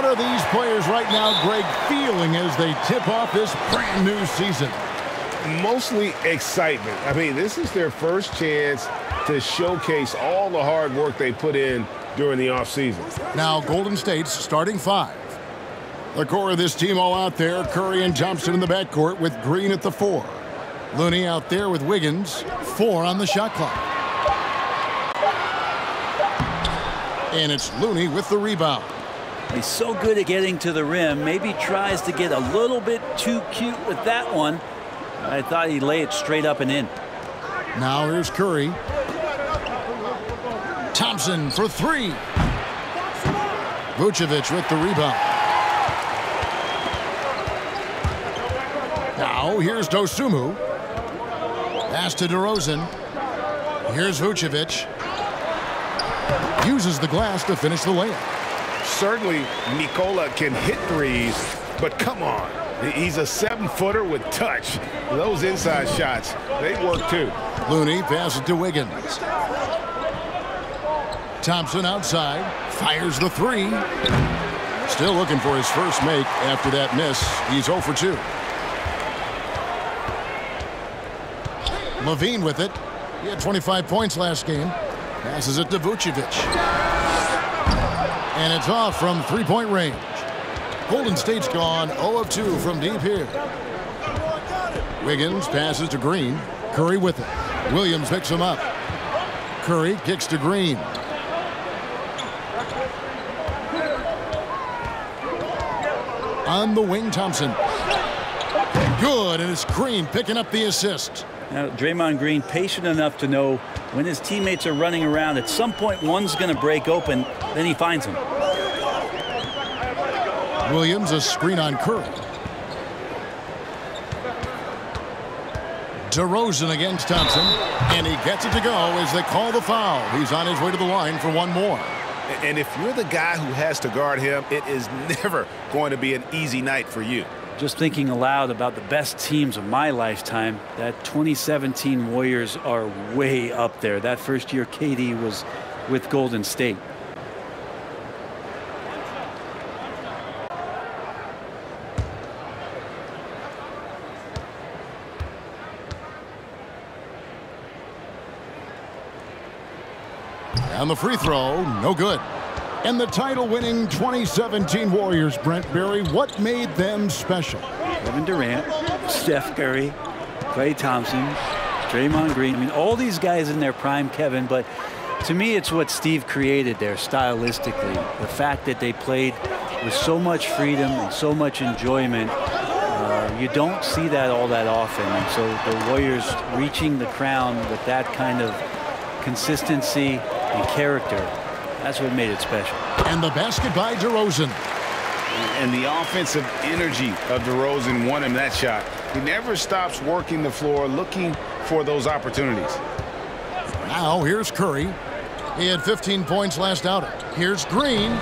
What are these players right now, Greg, feeling as they tip off this brand new season? Mostly excitement. I mean, this is their first chance to showcase all the hard work they put in during the offseason. Now, Golden State's starting five. The core of this team all out there, Curry and Thompson in the backcourt with Green at the four. Looney out there with Wiggins, four on the shot clock. And it's Looney with the rebound. He's so good at getting to the rim. Maybe tries to get a little bit too cute with that one. I thought he'd lay it straight up and in. Now here's Curry. Thompson for three. Vucevic with the rebound. Now here's Dosunmu. Pass to DeRozan. Here's Vucevic. Uses the glass to finish the layup. Certainly, Nikola can hit threes, but come on. He's a seven-footer with touch. Those inside shots, they work too. Looney passes to Wiggins. Thompson outside. Fires the three. Still looking for his first make after that miss. He's 0 for 2. LaVine with it. He had 25 points last game. Passes it to Vucevic. And it's off from three-point range. Golden State's gone 0 of 2 from deep here. Wiggins passes to Green. Curry with it. Williams picks him up. Curry kicks to Green. On the wing, Thompson. Good, and it's Green picking up the assist. Now, Draymond Green patient enough to know when his teammates are running around, at some point one's going to break open, then he finds him. Williams, a screen on Curry. DeRozan against Thompson, and he gets it to go as they call the foul. He's on his way to the line for one more. And if you're the guy who has to guard him, it is never going to be an easy night for you. Just thinking aloud about the best teams of my lifetime, that 2017 Warriors are way up there. That first year KD was with Golden State. And the free throw, no good. And the title-winning 2017 Warriors, Brent Barry, what made them special? Kevin Durant, Steph Curry, Klay Thompson, Draymond Green. I mean, all these guys in their prime, Kevin, but to me, it's what Steve created there stylistically. The fact that they played with so much freedom and so much enjoyment. Uh, you don't see that all that often. And so the Warriors reaching the crown with that kind of consistency and character, that's what made it special. And the basket by DeRozan. And the offensive energy of DeRozan won him that shot. He never stops working the floor, looking for those opportunities. Now here's Curry. He had 15 points last outing. Here's Green.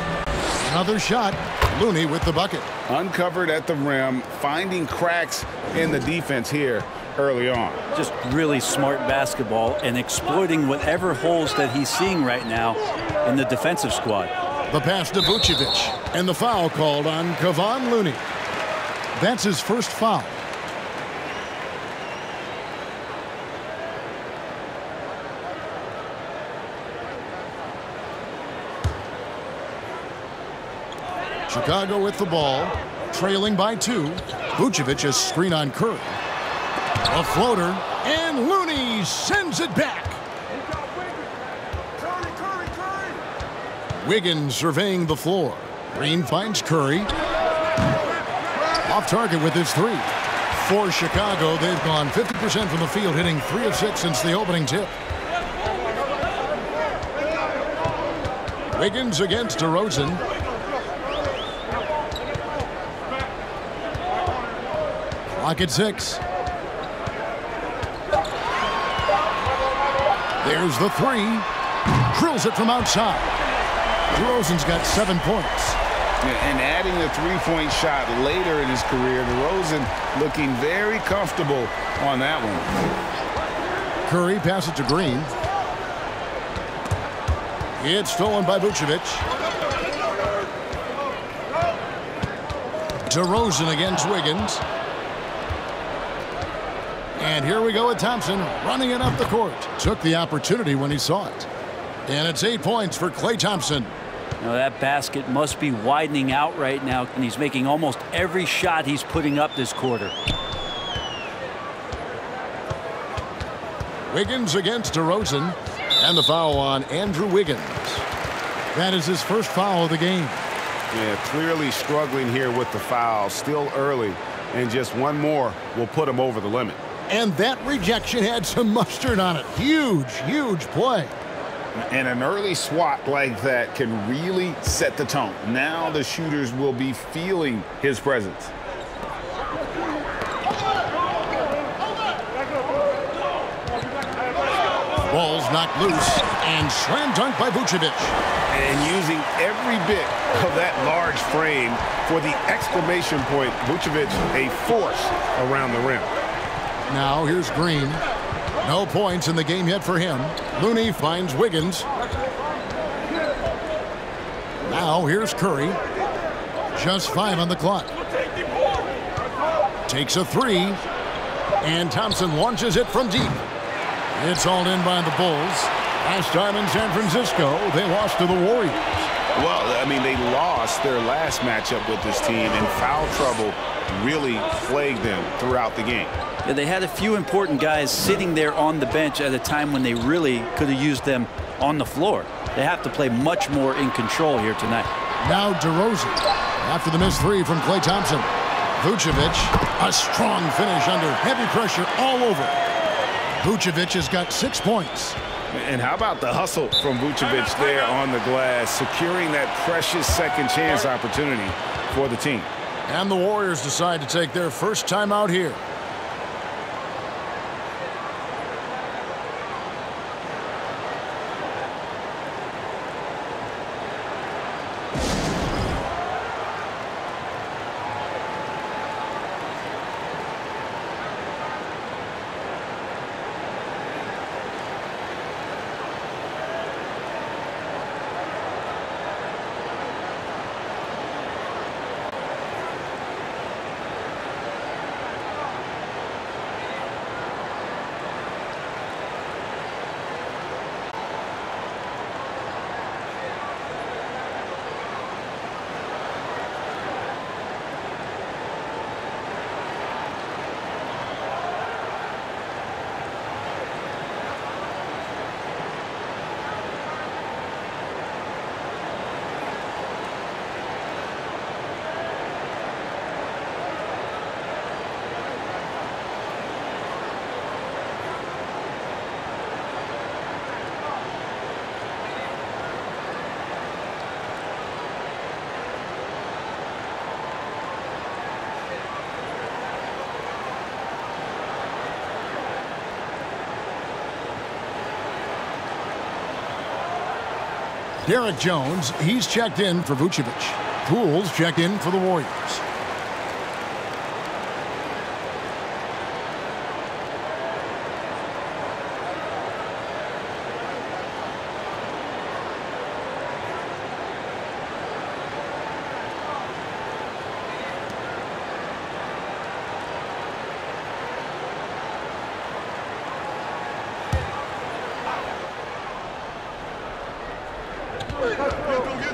Another shot. Looney with the bucket. Uncovered at the rim, finding cracks in the defense here early on. Just really smart basketball and exploiting whatever holes that he's seeing right now in the defensive squad. The pass to Vucevic. And the foul called on Kevon Looney. That's his first foul. Chicago with the ball, trailing by two. Vucevic a screen on Curry. A floater, and Looney sends it back. Wiggins surveying the floor. Green finds Curry. Off target with his three. For Chicago, they've gone 50% from the field, hitting three of six since the opening tip. Wiggins against DeRozan. Clock at six. There's the three. Drills it from outside. DeRozan's got seven points. And adding the three-point shot later in his career, DeRozan looking very comfortable on that one. Curry passes to Green. It's stolen by Vucevic. DeRozan against Wiggins. And here we go with Thompson running it up the court. Took the opportunity when he saw it. And it's eight points for Klay Thompson. Now that basket must be widening out right now, and he's making almost every shot he's putting up this quarter. Wiggins against DeRozan. And the foul on Andrew Wiggins. That is his first foul of the game. Yeah, clearly struggling here with the foul. Still early. And just one more will put him over the limit. And that rejection had some mustard on it. Huge, huge play. And an early swat like that can really set the tone. Now the shooters will be feeling his presence. Ball's knocked loose and slam dunk by Vucevic. And using every bit of that large frame for the exclamation point, Vucevic a force around the rim. Now here's Green. No points in the game yet for him. Looney finds Wiggins. Now here's Curry. Just five on the clock. Takes a three. And Thompson launches it from deep. It's all in by the Bulls. Last time in San Francisco, they lost to the Warriors. Well, I mean, they lost their last matchup with this team, in foul trouble really plagued them throughout the game. Yeah, they had a few important guys sitting there on the bench at a time when they really could have used them on the floor. They have to play much more in control here tonight. Now DeRozan after the missed three from Klay Thompson. Vucevic, a strong finish under heavy pressure all over. Vucevic has got six points. And how about the hustle from Vucevic there on the glass, securing that precious second chance opportunity for the team. And the Warriors decide to take their first time out here. Derrick Jones, he's checked in for Vucevic. Poole's checked in for the Warriors.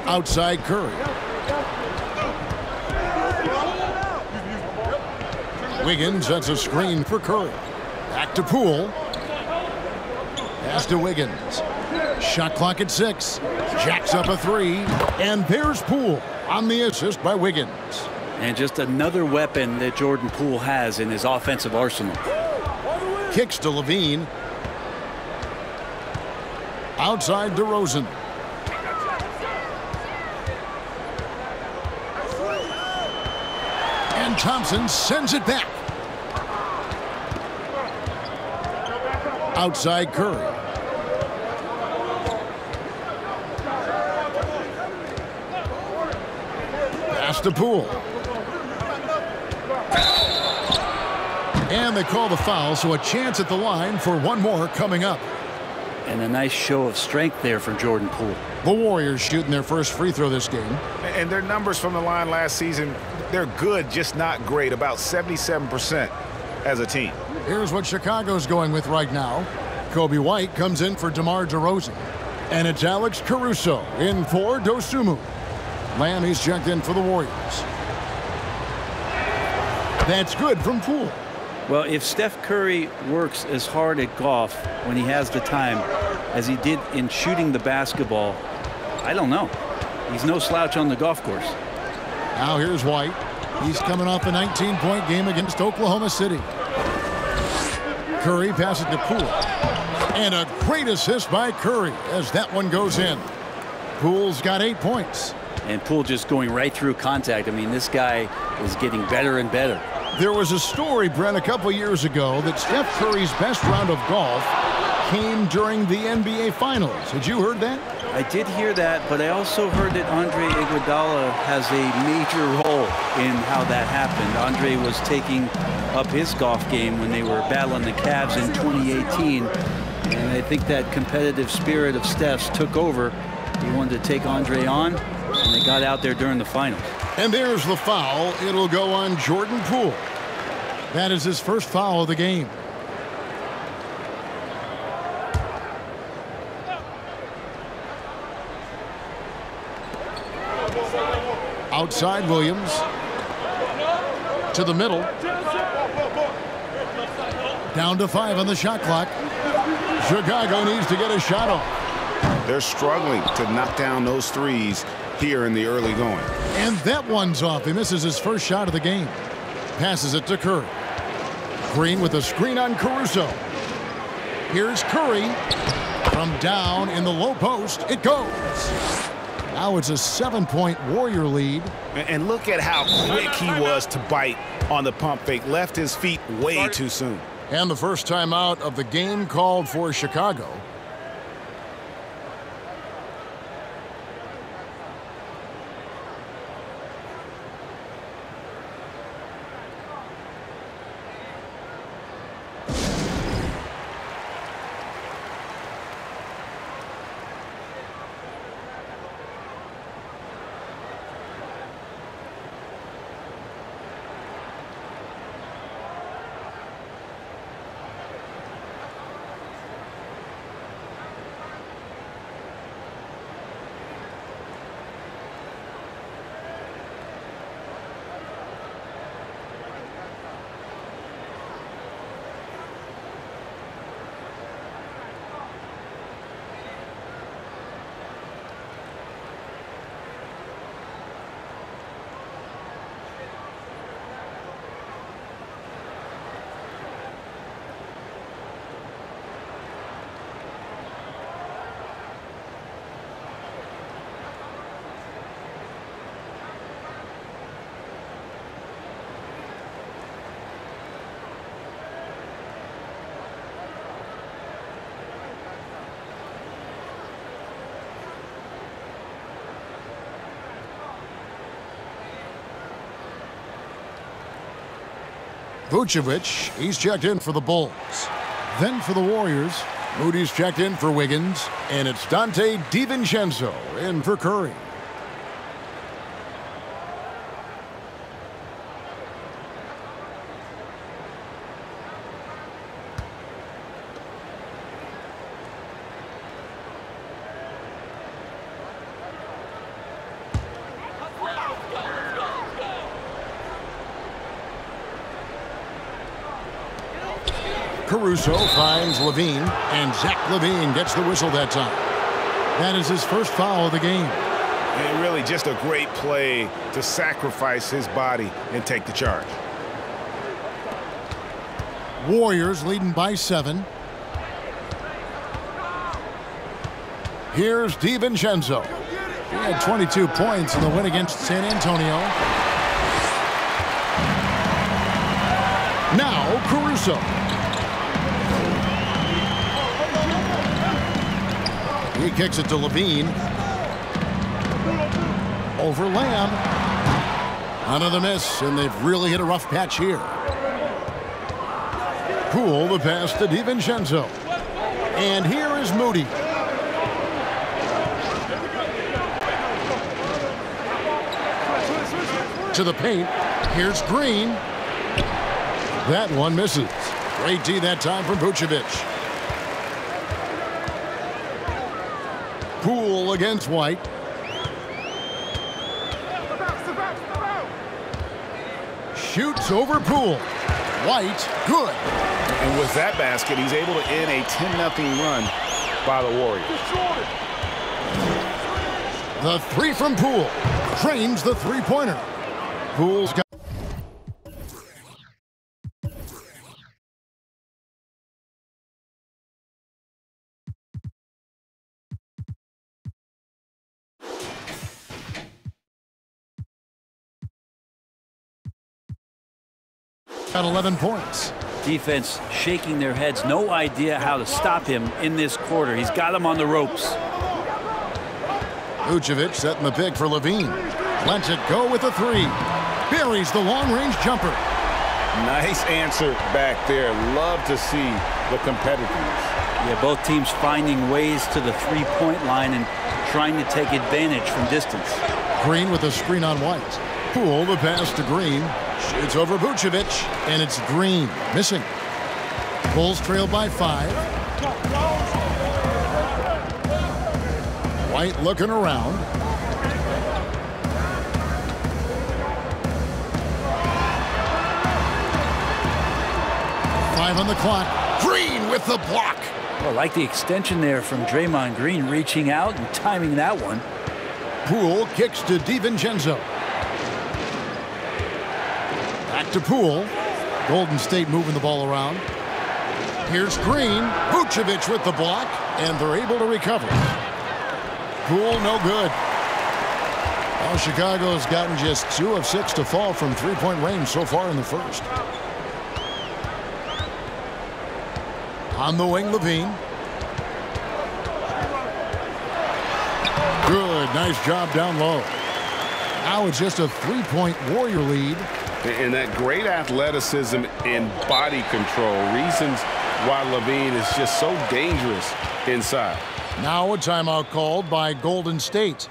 Outside Curry. Wiggins sets a screen for Curry. Back to Poole. Pass to Wiggins. Shot clock at six. Jacks up a three. And there's Poole on the assist by Wiggins. And just another weapon that Jordan Poole has in his offensive arsenal. Kicks to LaVine. Outside DeRozan. And sends it back. Outside Curry. Pass to Poole. And they call the foul, so a chance at the line for one more coming up. And a nice show of strength there from Jordan Poole. The Warriors shooting their first free throw this game. And their numbers from the line last season They're good, just not great, about 77% as a team. Here's what Chicago's going with right now. Coby White comes in for DeMar DeRozan. And it's Alex Caruso in for Dosunmu. Lamb, he's checked in for the Warriors. That's good from Poole. Well, if Steph Curry works as hard at golf when he has the time as he did in shooting the basketball, I don't know. He's no slouch on the golf course. Now here's White. He's coming off a 19-point game against Oklahoma City. Curry passes to Poole. And a great assist by Curry as that one goes in. Poole's got eight points. And Poole just going right through contact. I mean, this guy is getting better and better. There was a story, Brent, a couple years ago that Steph Curry's best round of golf came during the NBA Finals. Had you heard that? I did hear that, but I also heard that Andre Iguodala has a major role in how that happened. Andre was taking up his golf game when they were battling the Cavs in 2018, and I think that competitive spirit of Steph's took over. He wanted to take Andre on, and they got out there during the finals. And there's the foul. It'll go on Jordan Poole. That is his first foul of the game. Outside Williams. To the middle. Down to five on the shot clock. Chicago needs to get a shot off. They're struggling to knock down those threes here in the early going. And that one's off. He misses his first shot of the game. Passes it to Curry. Green with a screen on Caruso. Here's Curry. From down in the low post, it goes. Now it's a seven-point Warrior lead. And look at how quick he was to bite on the pump fake. Left his feet way too soon. And the first time out of the game called for Chicago. Vucevic, he's checked in for the Bulls. Then for the Warriors, Moody's checked in for Wiggins, and it's Donte DiVincenzo in for Curry. Caruso finds LaVine, and Zach LaVine gets the whistle that time. That is his first foul of the game. And really just a great play to sacrifice his body and take the charge. Warriors leading by seven. Here's DiVincenzo. He had 22 points in the win against San Antonio. Now Caruso. He kicks it to LaVine. Over Lamb. Another miss, and they've really hit a rough patch here. Poole the pass to DiVincenzo. And here is Moody. To the paint. Here's Green. That one misses. Great D that time from Vucevic. Poole against White. Shoots over Poole. White, good. And with that basket, he's able to end a 10-0 run by the Warriors. The three from Poole. Trains the three-pointer. Poole's got Got 11 points. Defense shaking their heads. No idea how to stop him in this quarter. He's got him on the ropes. Vucevic setting the pick for LaVine. Lets it go with a three. Buries the long-range jumper. Nice answer back there. Love to see the competitiveness. Yeah, both teams finding ways to the three-point line and trying to take advantage from distance. Green with a screen on White. Poole the pass to Green. Shoots over Vucevic, and it's Green missing. Bulls trail by five. White looking around. Five on the clock. Green with the block. Well, I like the extension there from Draymond Green reaching out and timing that one. Poole kicks to DiVincenzo. Back to Poole. Golden State moving the ball around. Here's Green. Vucevic with the block, and they're able to recover. Poole no good. Well, Chicago's gotten just two of six to fall from three-point range so far in the first. On the wing, LaVine. Good, nice job down low. Now it's just a three-point Warrior lead. And that great athleticism and body control, reasons why LaVine is just so dangerous inside. Now a timeout called by Golden State.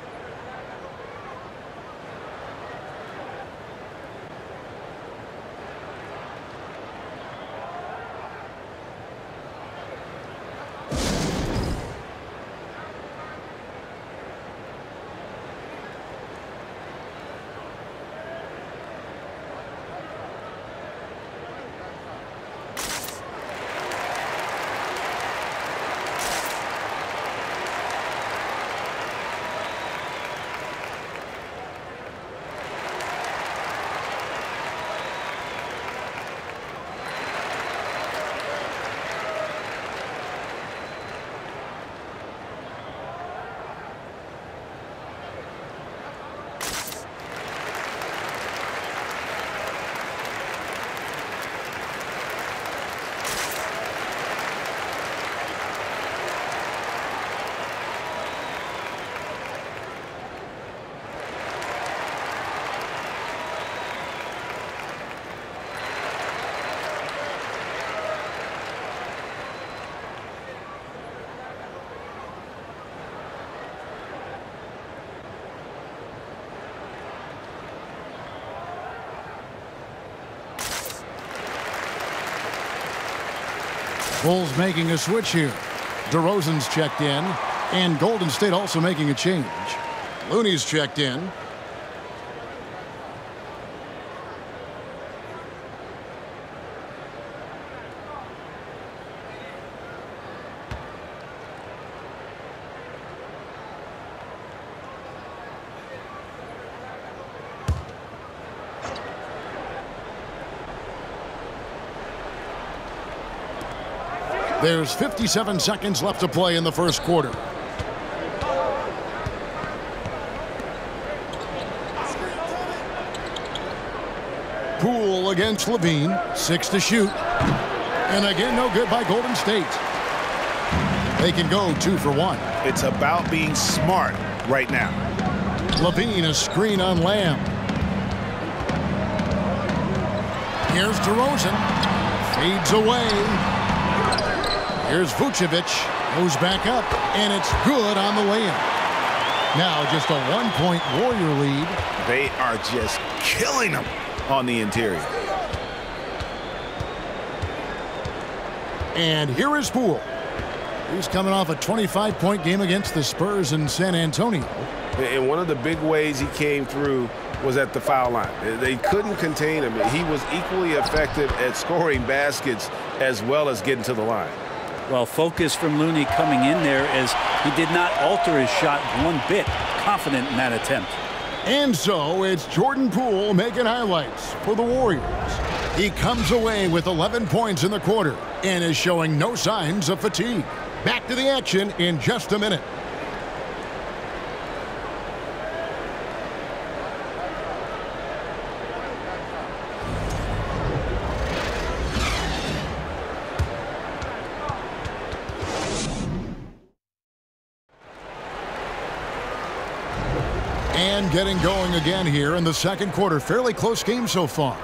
Bulls making a switch here. DeRozan's checked in, and Golden State also making a change. Looney's checked in. There's 57 seconds left to play in the first quarter. Poole against LaVine, Six to shoot. And again, no good by Golden State. They can go two for one. It's about being smart right now. LaVine, a screen on Lamb. Here's DeRozan. Fades away. Here's Vucevic. Goes back up, and it's good on the way in. Now just a one-point Warrior lead. They are just killing them on the interior. And here is Poole. He's coming off a 25-point game against the Spurs in San Antonio. And one of the big ways he came through was at the foul line. They couldn't contain him. He was equally effective at scoring baskets as well as getting to the line. Well, focus from Looney coming in there as he did not alter his shot one bit. Confident in that attempt. And so it's Jordan Poole making highlights for the Warriors. He comes away with 11 points in the quarter and is showing no signs of fatigue. Back to the action in just a minute. Getting going again here in the second quarter. Fairly close game so far.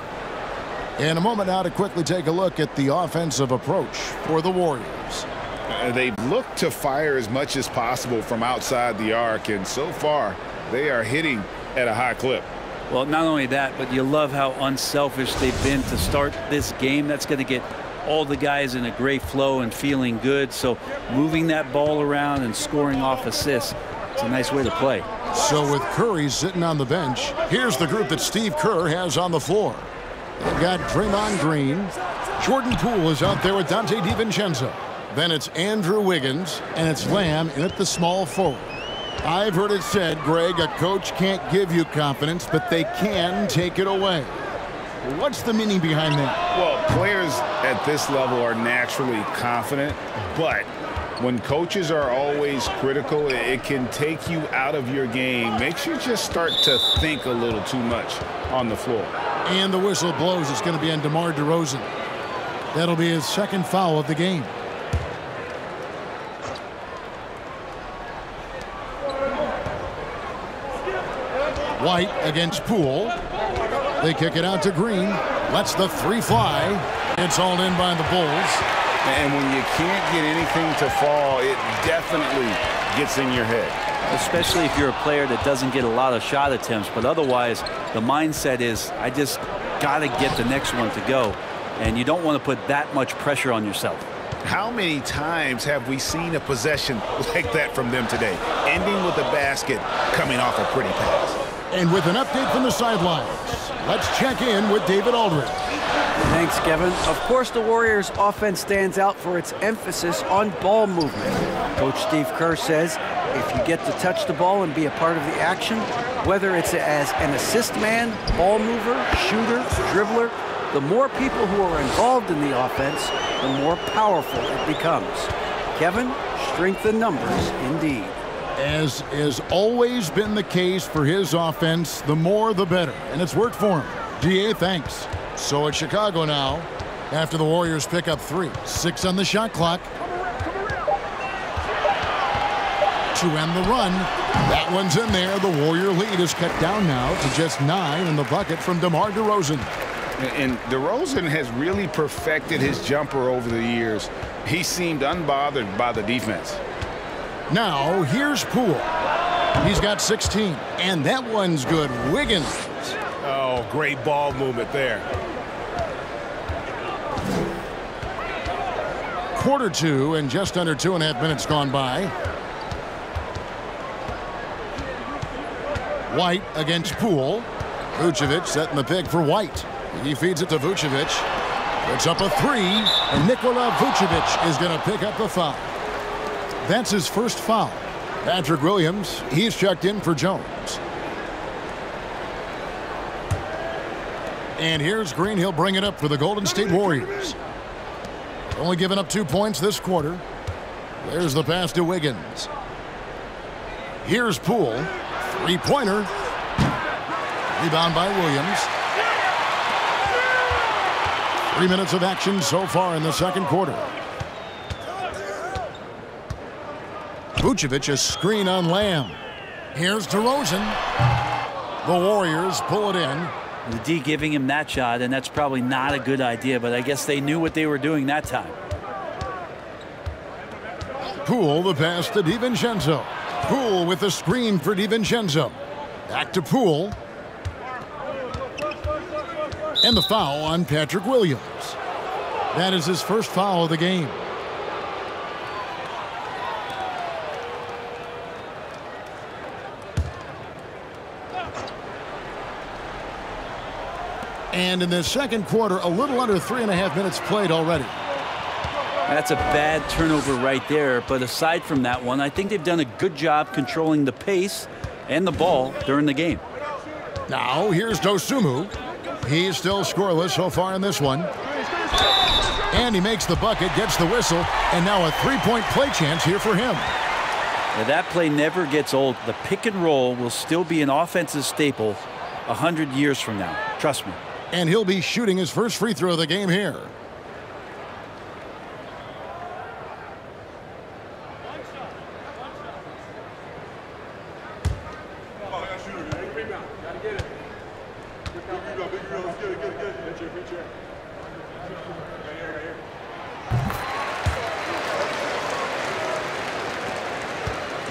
In a moment now to quickly take a look at the offensive approach for the Warriors. Uh, they look to fire as much as possible from outside the arc, and so far they are hitting at a high clip. Well, not only that, but you love how unselfish they've been to start this game. That's going to get all the guys in a great flow and feeling good. So moving that ball around and scoring off assists, it's a nice way to play. So with Curry sitting on the bench, here's the group that Steve Kerr has on the floor. They've got Draymond Green. Jordan Poole is out there with Donte DiVincenzo. Then it's Andrew Wiggins, and it's Lamb in at the small forward. I've heard it said, Greg, a coach can't give you confidence, but they can take it away. What's the meaning behind that? Well, players at this level are naturally confident, but when coaches are always critical, it can take you out of your game. Makes you just start to think a little too much on the floor. And the whistle blows. It's going to be on DeMar DeRozan. That'll be his second foul of the game. White against Poole. They kick it out to Green. Lets the three fly. It's all in by the Bulls. And when you can't get anything to fall, it definitely gets in your head. Especially if you're a player that doesn't get a lot of shot attempts. But otherwise, the mindset is, I just got to get the next one to go. And you don't want to put that much pressure on yourself. How many times have we seen a possession like that from them today? Ending with a basket coming off a pretty pass. And with an update from the sidelines, let's check in with David Aldridge. Thanks, Kevin. Of course, the Warriors' offense stands out for its emphasis on ball movement. Coach Steve Kerr says if you get to touch the ball and be a part of the action, whether it's as an assist man, ball mover, shooter, dribbler, the more people who are involved in the offense, the more powerful it becomes. Kevin, strength in numbers indeed. As has always been the case for his offense, the more the better. And it's worked for him. DA, thanks. So it's Chicago now after the Warriors pick up three. Six on the shot clock. To end the run. That one's in there. The Warrior lead is cut down now to just nine in the bucket from DeMar DeRozan. And DeRozan has really perfected his jumper over the years. He seemed unbothered by the defense. Now, here's Poole. He's got 16, and that one's good. Wiggins. Oh, great ball movement there. Quarter two, and just under two and a half minutes gone by. White against Poole. Vucevic setting the pick for White. He feeds it to Vucevic. Puts up a three, and Nikola Vucevic is going to pick up the foul. That's his first foul. Patrick Williams, he's checked in for Jones. And here's Green. He'll bring it up for the Golden State Warriors. Only giving up two points this quarter. There's the pass to Wiggins. Here's Poole. Three-pointer. Rebound by Williams. Three minutes of action so far in the second quarter. Vucevic a screen on Lamb. Here's DeRozan. The Warriors pull it in. The D giving him that shot, and that's probably not a good idea, but I guess they knew what they were doing that time. Poole the pass to DiVincenzo. Poole with the screen for DiVincenzo. Back to Poole. And the foul on Patrick Williams. That is his first foul of the game. And in the second quarter, a little under three and a half minutes played already. That's a bad turnover right there. But aside from that one, I think they've done a good job controlling the pace and the ball during the game. Now, here's Dosunmu. He's still scoreless so far in this one. And he makes the bucket, gets the whistle, and now a three-point play chance here for him. Now that play never gets old. The pick and roll will still be an offensive staple 100 years from now. Trust me. And he'll be shooting his first free throw of the game here.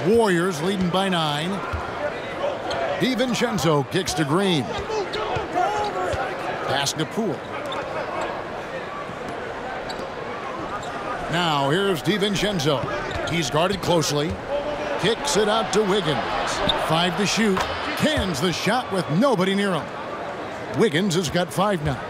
Warriors leading by nine. DiVincenzo kicks to Green. To Poole. Now here's DiVincenzo. He's guarded closely. Kicks it out to Wiggins. Five to shoot. Cans the shot with nobody near him. Wiggins has got five now.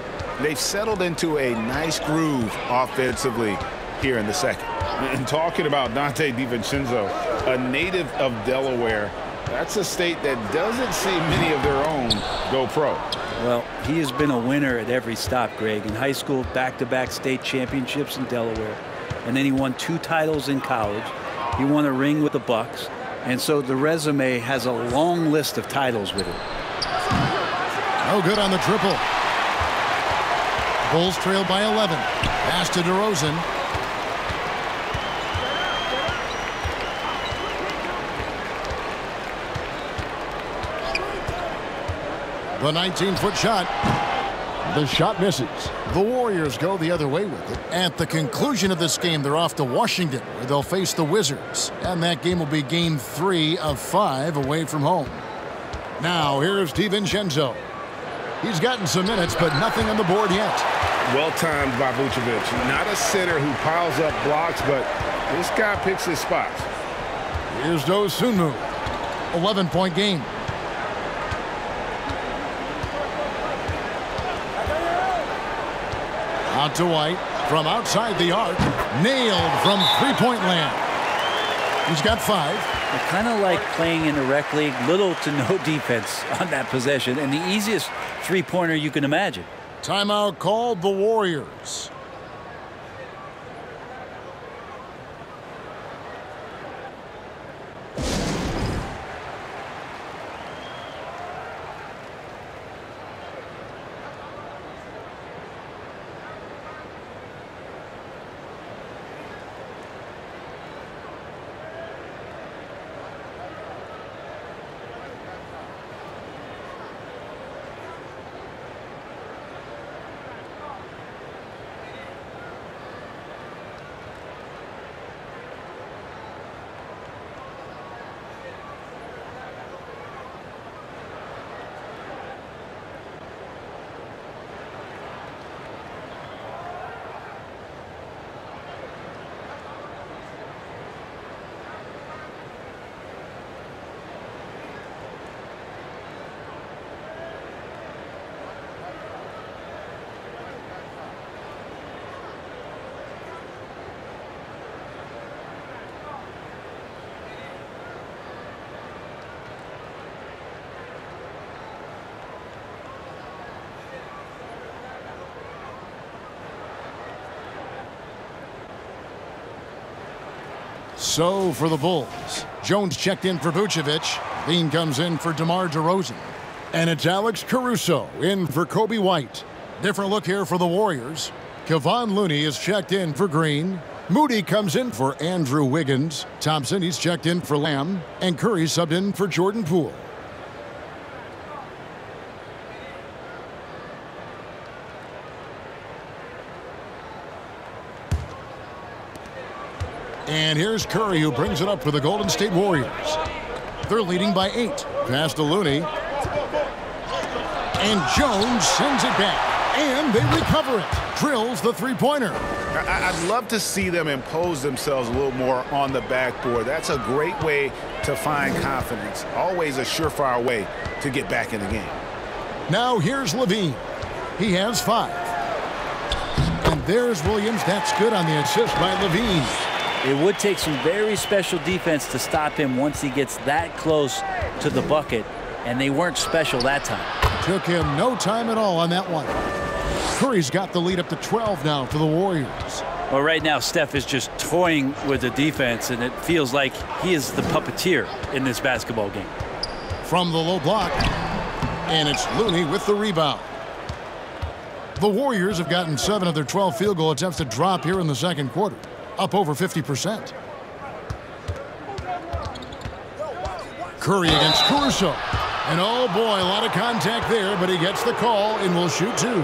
They've settled into a nice groove offensively here in the second. And talking about Donte DiVincenzo, a native of Delaware, that's a state that doesn't see many of their own go pro. Well, he has been a winner at every stop, Greg. In high school, back-to-back -back state championships in Delaware. And then he won two titles in college. He won a ring with the Bucks. And so the resume has a long list of titles with it. No good on the triple. Bulls trail by 11. Pass to DeRozan. The 19-foot shot. The shot misses. The Warriors go the other way with it. At the conclusion of this game, they're off to Washington, where they'll face the Wizards. And that game will be game three of five away from home. Now, here's DiVincenzo. He's gotten some minutes, but nothing on the board yet. Well timed by Vucevic. Not a center who piles up blocks, but this guy picks his spots. Here's Dosunmu. 11-point game. Out to White from outside the arc. Nailed from three-point land. He's got five. Kind of like playing in the rec league, little to no defense on that possession, and the easiest three-pointer you can imagine. Timeout called the Warriors. So for the Bulls, Jones checked in for Vucevic. Bean comes in for DeMar DeRozan. And it's Alex Caruso in for Coby White. Different look here for the Warriors. Kevon Looney is checked in for Green. Moody comes in for Andrew Wiggins. Thompson, he's checked in for Lamb. And Curry subbed in for Jordan Poole. And here's Curry who brings it up for the Golden State Warriors. They're leading by eight. Pass to Looney. And Jones sends it back. And they recover it. Drills the three-pointer. I'd love to see them impose themselves a little more on the backboard. That's a great way to find confidence. Always a surefire way to get back in the game. Now here's LaVine. He has five. And there's Williams. That's good on the assist by LaVine. It would take some very special defense to stop him once he gets that close to the bucket, and they weren't special that time. Took him no time at all on that one. Curry's got the lead up to 12 now for the Warriors. Well, right now, Steph is just toying with the defense, and it feels like he is the puppeteer in this basketball game. From the low block, and it's Looney with the rebound. The Warriors have gotten 7 of their 12 field goal attempts to drop here in the second quarter, up over 50%. Curry against Caruso. And oh boy, a lot of contact there, but he gets the call and will shoot two.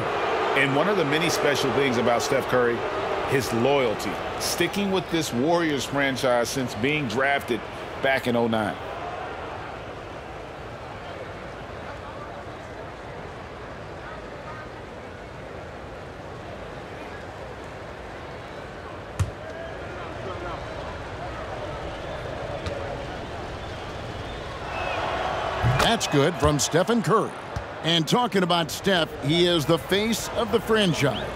And one of the many special things about Steph Curry, his loyalty. Sticking with this Warriors franchise since being drafted back in 09. That's good from Stephen Curry. And talking about Steph, he is the face of the franchise,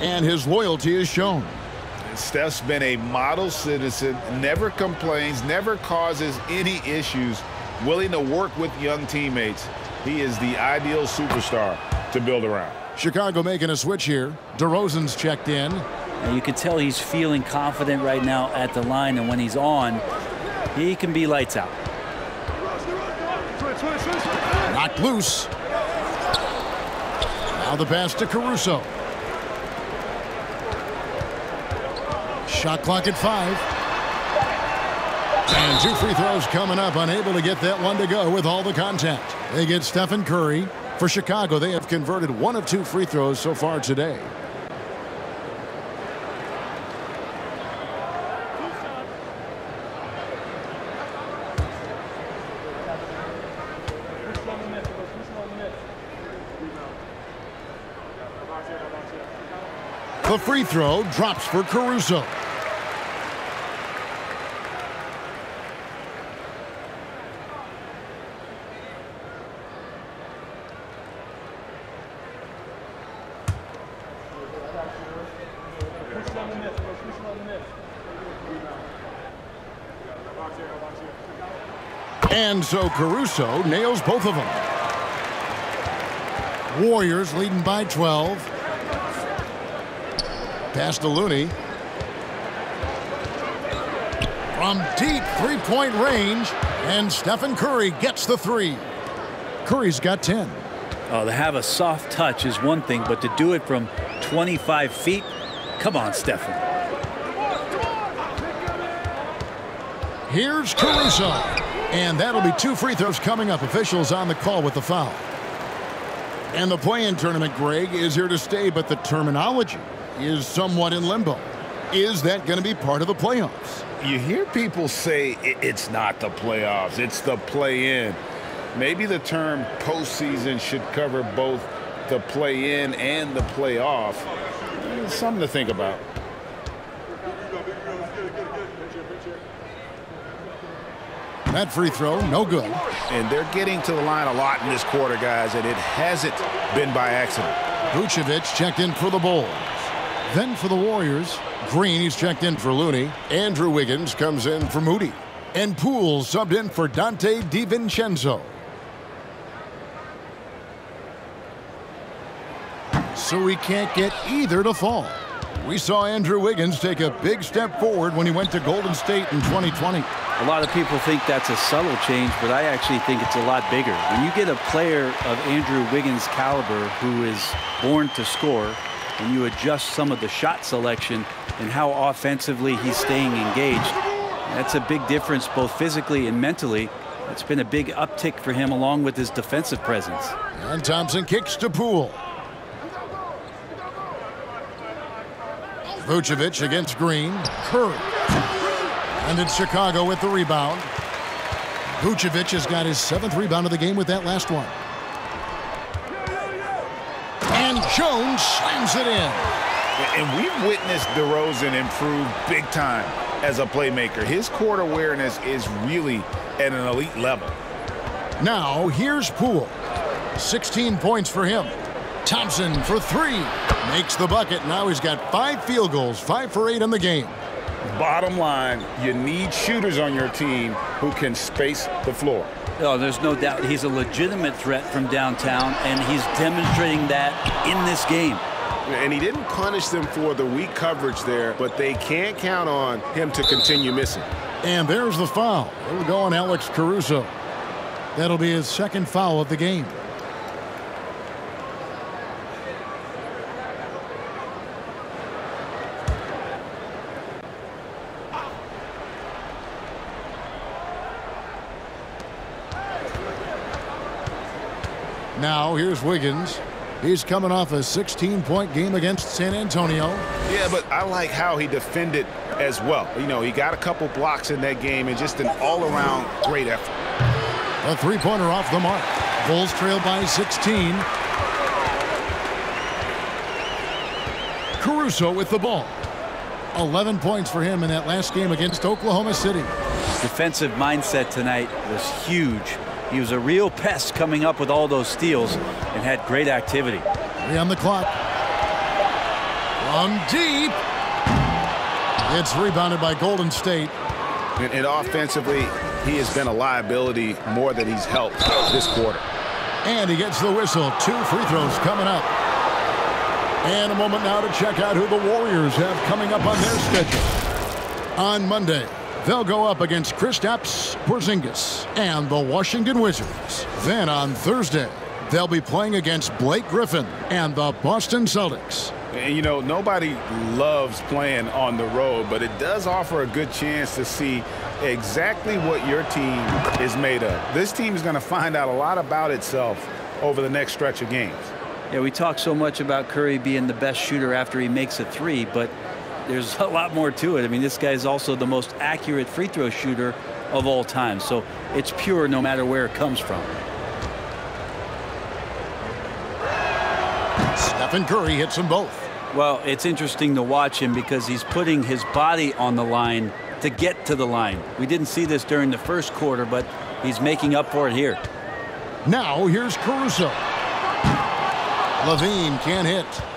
and his loyalty is shown. Steph's been a model citizen, never complains, never causes any issues, willing to work with young teammates. He is the ideal superstar to build around. Chicago making a switch here. DeRozan's checked in. And you can tell he's feeling confident right now at the line, and when he's on, he can be lights out. Knocked loose. Now the pass to Caruso. Shot clock at five. And two free throws coming up. Unable to get that one to go with all the contact. They get Stephen Curry. For Chicago, they have converted one of two free throws so far today. Free throw drops for Caruso. And so Caruso nails both of them. Warriors leading by 12. Pass to Looney. From deep three-point range, and Stephen Curry gets the three. Curry's got 10. Oh, to have a soft touch is one thing, but to do it from 25 feet, come on, Stephen. Here's Caruso. And that'll be two free throws coming up. Officials on the call with the foul. And the play-in tournament, Greg, is here to stay, but the terminology is somewhat in limbo. Is that going to be part of the playoffs? You hear people say it's not the playoffs, it's the play-in. Maybe the term postseason should cover both the play-in and the playoff. Something to think about. That free throw, no good. And they're getting to the line a lot in this quarter, guys, and it hasn't been by accident. Vucevic checked in for the Bulls. Then for the Warriors, Green, he's checked in for Looney. Andrew Wiggins comes in for Moody. And Poole subbed in for Donte DiVincenzo. So we can't get either to fall. We saw Andrew Wiggins take a big step forward when he went to Golden State in 2020. A lot of people think that's a subtle change, but I actually think it's a lot bigger. When you get a player of Andrew Wiggins' caliber who is born to score, and you adjust some of the shot selection and how offensively he's staying engaged, that's a big difference both physically and mentally. It's been a big uptick for him along with his defensive presence. And Thompson kicks to Poole. Vucevic against Green. Curry. And it's Chicago with the rebound. Vucevic has got his seventh rebound of the game with that last one. Jones slams it in. And we've witnessed DeRozan improve big time as a playmaker. His court awareness is really at an elite level. Now, here's Poole. 16 points for him. Thompson for three. Makes the bucket. Now he's got five field goals, five for eight in the game. Bottom line, you need shooters on your team who can space the floor. Oh, there's no doubt he's a legitimate threat from downtown, and he's demonstrating that in this game. And he didn't punish them for the weak coverage there, but they can't count on him to continue missing. And there's the foul. It'll go on Alex Caruso. That'll be his second foul of the game. Now here's Wiggins. He's coming off a 16-point game against San Antonio. Yeah, but I like how he defended as well. You know, he got a couple blocks in that game and just an all-around great effort. A three-pointer off the mark. Bulls trail by 16. Caruso with the ball. 11 points for him in that last game against Oklahoma City. Defensive mindset tonight was huge. He was a real pest coming up with all those steals and had great activity. Three on the clock. From deep. It's rebounded by Golden State. And, and offensively, he has been a liability more than he's helped this quarter. And he gets the whistle. Two free throws coming up. And a moment now to check out who the Warriors have coming up on their schedule. On Monday, they'll go up against Kristaps Porzingis and the Washington Wizards. Then on Thursday, they'll be playing against Blake Griffin and the Boston Celtics. And you know, nobody loves playing on the road, but it does offer a good chance to see exactly what your team is made of. This team is going to find out a lot about itself over the next stretch of games. Yeah, we talk so much about Curry being the best shooter after he makes a three, but there's a lot more to it. I mean, this guy is also the most accurate free throw shooter of all time. So it's pure no matter where it comes from. Stephen Curry hits them both. Well, it's interesting to watch him because he's putting his body on the line to get to the line. We didn't see this during the first quarter, but he's making up for it here. Now here's Caruso. LaVine can't hit.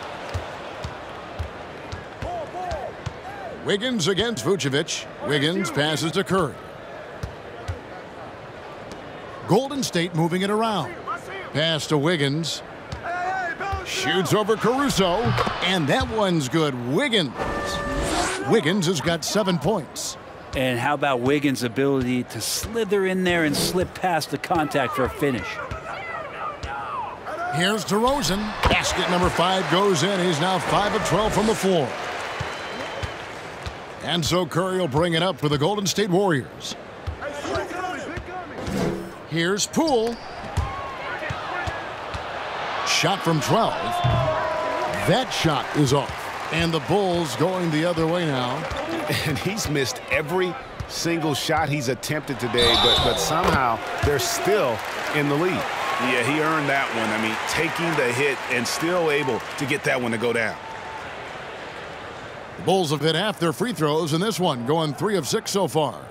Wiggins against Vucevic. Wiggins passes to Curry. Golden State moving it around. Pass to Wiggins. Shoots over Caruso. And that one's good. Wiggins. Wiggins has got seven points. And how about Wiggins' ability to slither in there and slip past the contact for a finish? Here's DeRozan. Basket number five goes in. He's now 5 of 12 from the floor. And so Curry will bring it up for the Golden State Warriors. Here's Poole. Shot from 12. That shot is off. And the Bulls going the other way now. And he's missed every single shot he's attempted today, but, but somehow they're still in the lead. Yeah, he earned that one. I mean, taking the hit and still able to get that one to go down. The Bulls have hit half their free throws in this one, going three of six so far.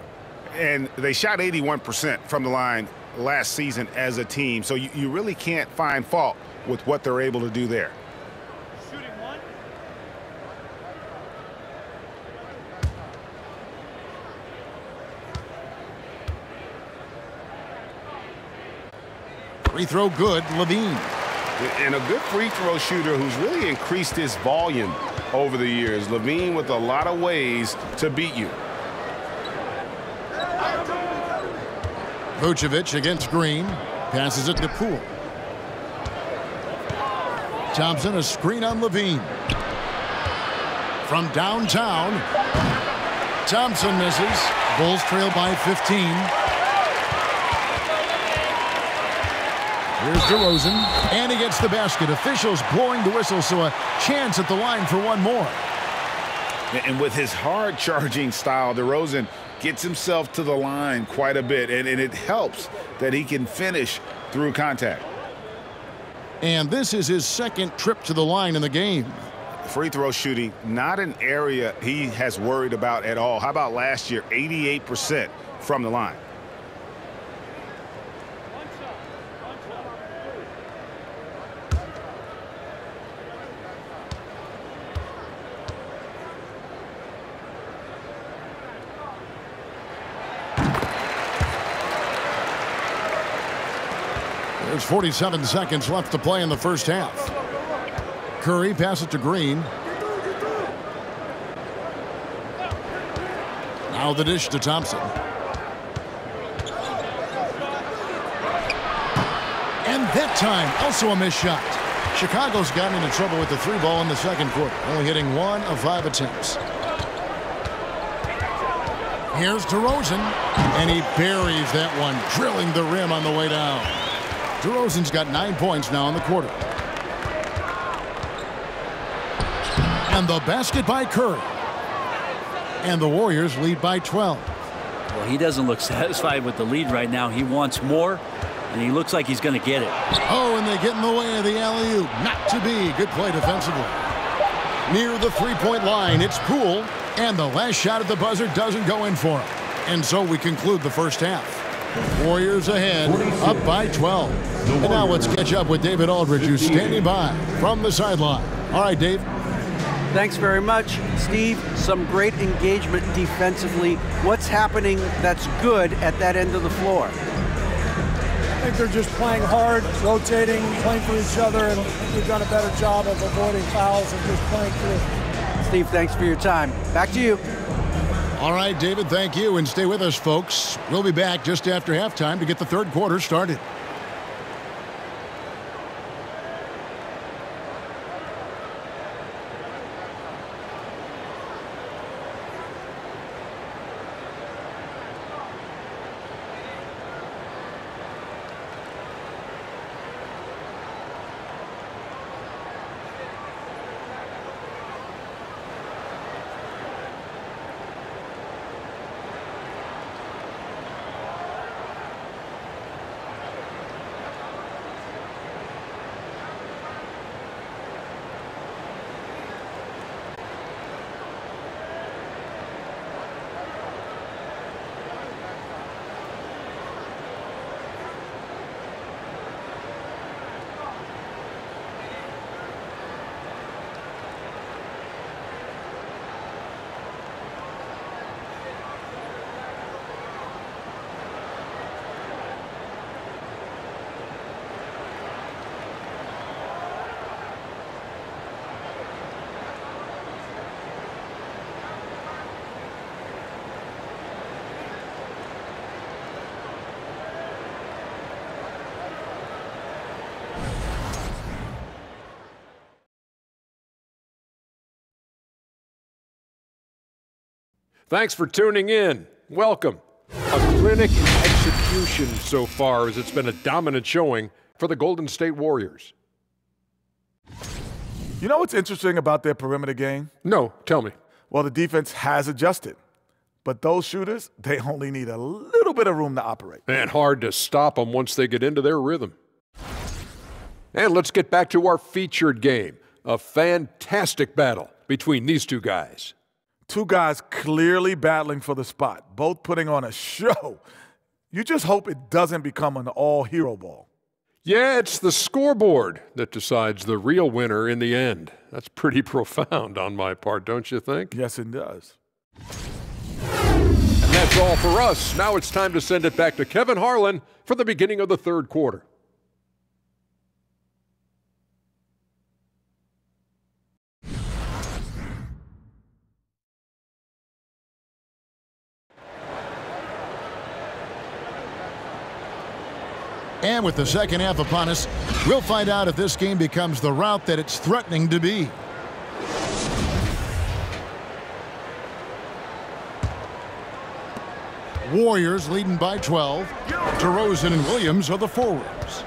And they shot 81% from the line last season as a team, so you, you really can't find fault with what they're able to do there. Free throw good, LaVine. And a good free throw shooter who's really increased his volume over the years. LaVine with a lot of ways to beat you. Vucevic against Green. Passes it to Poole. Thompson, a screen on LaVine. From downtown. Thompson misses. Bulls trail by 15. Here's DeRozan, and he gets the basket. Officials blowing the whistle, so a chance at the line for one more. And with his hard charging style, DeRozan gets himself to the line quite a bit, and, and it helps that he can finish through contact. And this is his second trip to the line in the game. Free throw shooting, not an area he has worried about at all. How about last year, 88% from the line? 47 seconds left to play in the first half. Curry passes to Green. Now the dish to Thompson. And that time, also a missed shot. Chicago's gotten into trouble with the three ball in the second quarter, only hitting one of five attempts. Here's DeRozan, and he buries that one, drilling the rim on the way down. DeRozan's got nine points now in the quarter. And the basket by Curry. And the Warriors lead by 12. Well, he doesn't look satisfied with the lead right now. He wants more, and he looks like he's going to get it. Oh, and they get in the way of the alley-oop. Not to be. Good play defensively. Near the three-point line, it's Poole, and the last shot at the buzzer doesn't go in for him. And so we conclude the first half. Warriors ahead, up by 12. And now let's catch up with David Aldridge, who's standing by from the sideline. All right, Dave. Thanks very much, Steve. Some great engagement defensively. What's happening that's good at that end of the floor? I think they're just playing hard, rotating, playing for each other, and we've done a better job of avoiding fouls and just playing through. Steve, thanks for your time. Back to you. All right, David, thank you. And stay with us, folks. We'll be back just after halftime to get the third quarter started. Thanks for tuning in. Welcome. A clinic in execution so far as it's been a dominant showing for the Golden State Warriors. You know what's interesting about their perimeter game? No, tell me. Well, the defense has adjusted. But those shooters, they only need a little bit of room to operate. And hard to stop them once they get into their rhythm. And let's get back to our featured game. A fantastic battle between these two guys. Two guys clearly battling for the spot, both putting on a show. You just hope it doesn't become an all hero ball. Yeah, it's the scoreboard that decides the real winner in the end. That's pretty profound on my part, don't you think? Yes, it does. And that's all for us. Now it's time to send it back to Kevin Harlan for the beginning of the third quarter. And with the second half upon us, we'll find out if this game becomes the route that it's threatening to be. Warriors leading by 12. DeRozan and Williams are the forwards.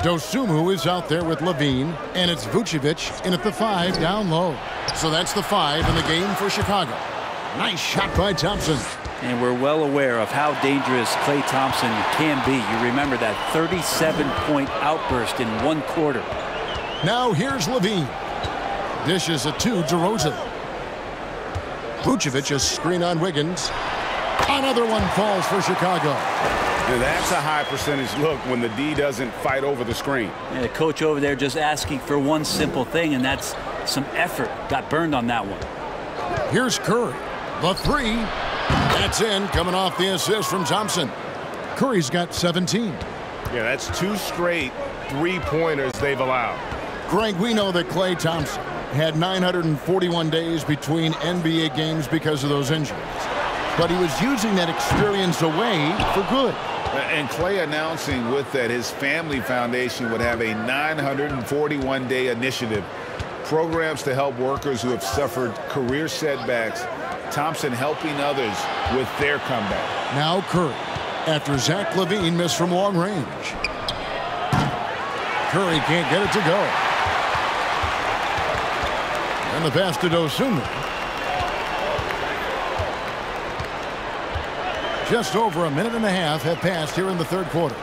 Dosunmu is out there with LaVine, and it's Vucevic in at the five down low. So that's the five in the game for Chicago. Nice shot by Thompson. And we're well aware of how dangerous Klay Thompson can be. You remember that 37-point outburst in one quarter Now here's LaVine. Dishes it to DeRozan. Vucevic a screen on Wiggins. Another one falls for Chicago. Now that's a high percentage look when the D doesn't fight over the screen. And the coach over there just asking for one simple thing, and that's some effort. Got burned on that one. Here's Curry. The three. That's in, coming off the assist from Thompson. Curry's got 17. Yeah, that's two straight three-pointers they've allowed. Greg, we know that Klay Thompson had 941 days between NBA games because of those injuries. But he was using that experience away for good. And Klay announcing with that his family foundation would have a 941-day initiative, programs to help workers who have suffered career setbacks, Thompson helping others with their comeback. Now Curry, after Zach LaVine missed from long range. Curry can't get it to go. And the pass to Dosunmu. Just over a minute and a half have passed here in the third quarter.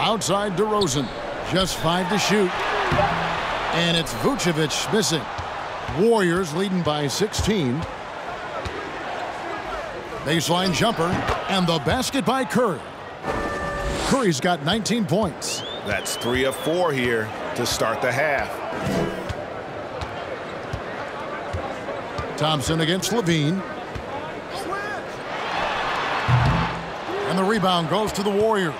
Outside DeRozan. Just five to shoot. And it's Vucevic missing. Warriors leading by 16. Baseline jumper. And the basket by Curry. Curry's got 19 points. That's three of four here to start the half. Thompson against LaVine. And the rebound goes to the Warriors.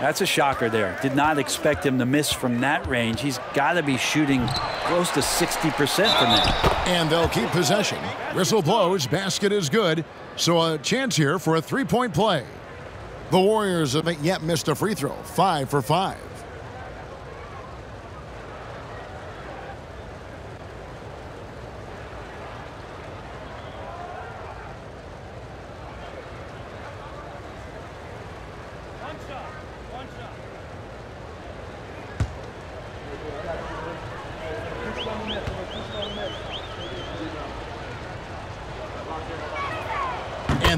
That's a shocker there. Did not expect him to miss from that range. He's got to be shooting close to 60% from there. And they'll keep possession. Whistle blows. Basket is good. So a chance here for a three-point play. The Warriors haven't yet missed a free throw. Five for five.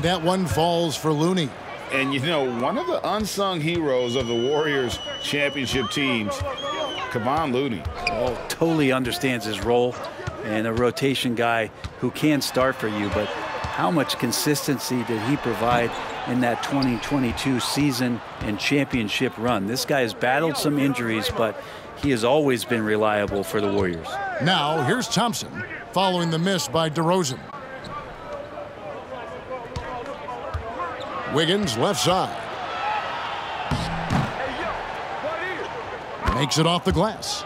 That one falls for Looney. And you know, one of the unsung heroes of the Warriors championship teams, Kevon Looney. Oh, totally understands his role and a rotation guy who can start for you, but how much consistency did he provide in that 2022 season and championship run? This guy has battled some injuries, but he has always been reliable for the Warriors. Now, here's Thompson following the miss by DeRozan. Wiggins left side. Makes it off the glass.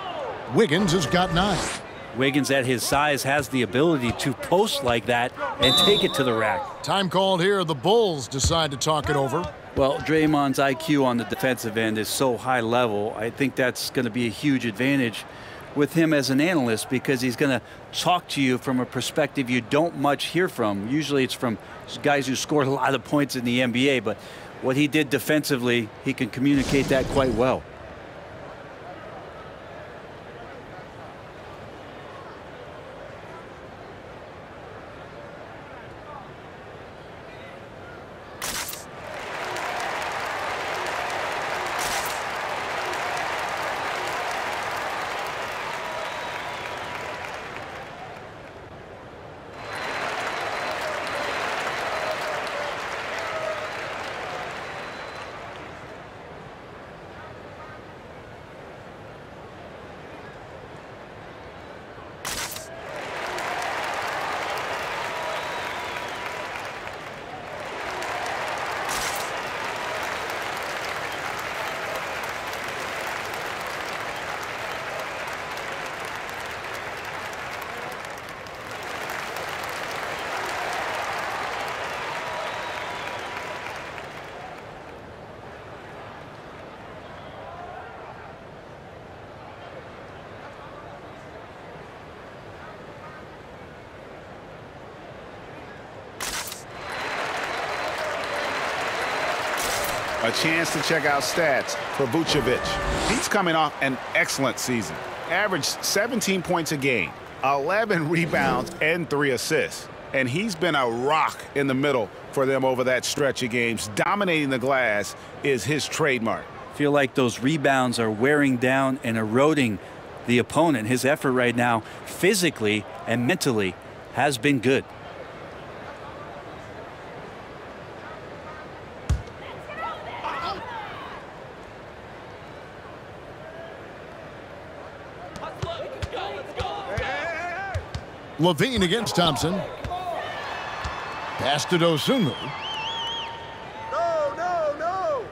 Wiggins has got nine. Wiggins at his size has the ability to post like that and take it to the rack. Time called here. The Bulls decide to talk it over. Well, Draymond's IQ on the defensive end is so high level. I think that's going to be a huge advantage with him as an analyst because he's going to talk to you from a perspective you don't much hear from. Usually it's from guys who scored a lot of points in the NBA, but what he did defensively, he can communicate that quite well. A chance to check out stats for Vucevic. He's coming off an excellent season. Averaged 17 points a game, 11 rebounds, and three assists. And he's been a rock in the middle for them over that stretch of games. Dominating the glass is his trademark. feel like those rebounds are wearing down and eroding the opponent. His effort right now, physically and mentally, has been good. LaVine against Thompson. Pass to Dosunmu. No, no, no.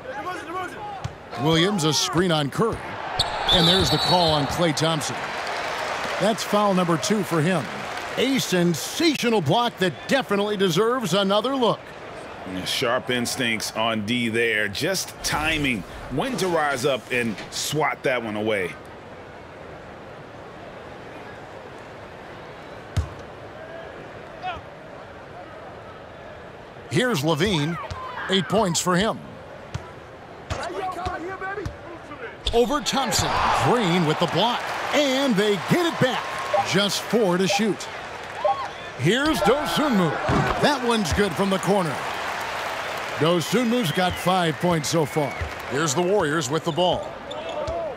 Williams a screen on Curry. And there's the call on Klay Thompson. That's foul number two for him. A sensational block that definitely deserves another look. Sharp instincts on D there. Just timing when to rise up and swat that one away. Here's LaVine. Eight points for him. Over Thompson. Green with the block. And they get it back. Just four to shoot. Here's Dosunmu. That one's good from the corner. Dosunmu's got five points so far. Here's the Warriors with the ball.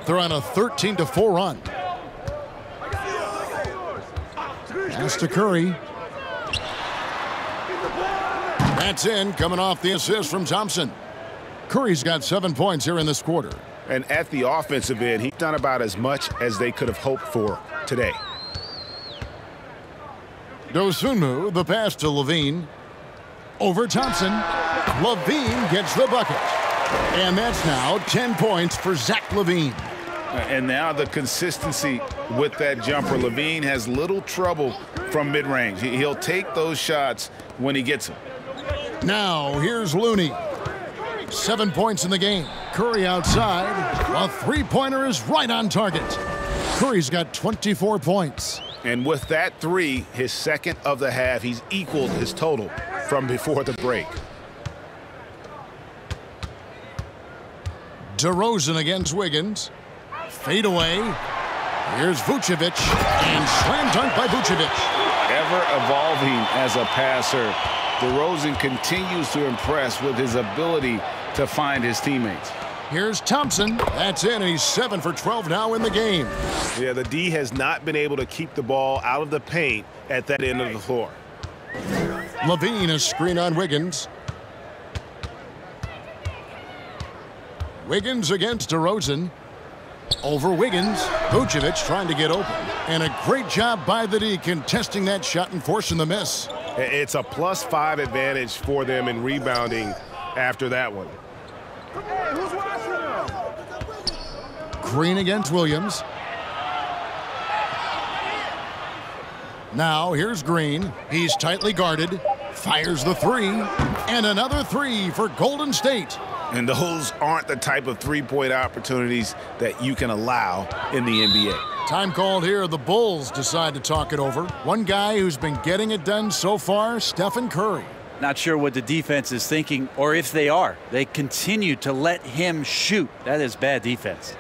They're on a 13 to 4 run. Pass to Curry. That's in, coming off the assist from Thompson. Curry's got seven points here in this quarter. And at the offensive end, he's done about as much as they could have hoped for today. Dosunmu, the pass to LaVine. Over Thompson. LaVine gets the bucket. And that's now 10 points for Zach LaVine. And now the consistency with that jumper. LaVine has little trouble from mid-range. He'll take those shots when he gets them. Now, here's Looney. Seven points in the game. Curry outside. A three-pointer is right on target. Curry's got 24 points. And with that three, his second of the half, he's equaled his total from before the break. DeRozan against Wiggins. Fade away. Here's Vucevic. And slam dunk by Vucevic. Ever evolving as a passer, DeRozan continues to impress with his ability to find his teammates. Here's Thompson. That's in, and he's 7 for 12 now in the game. Yeah, the D has not been able to keep the ball out of the paint at that end of the floor. LaVine is screen on Wiggins. Wiggins against DeRozan. Over Wiggins. Vucevic trying to get open. And a great job by the D contesting that shot and forcing the miss. It's a plus five advantage for them in rebounding after that one. Green against Williams. Now here's Green. He's tightly guarded. Fires the three. And another three for Golden State. And those aren't the type of three-point opportunities that you can allow in the NBA. Time called here. The Bulls decide to talk it over. One guy who's been getting it done so far, Stephen Curry. Not sure what the defense is thinking or if they are. They continue to let him shoot. That is bad defense.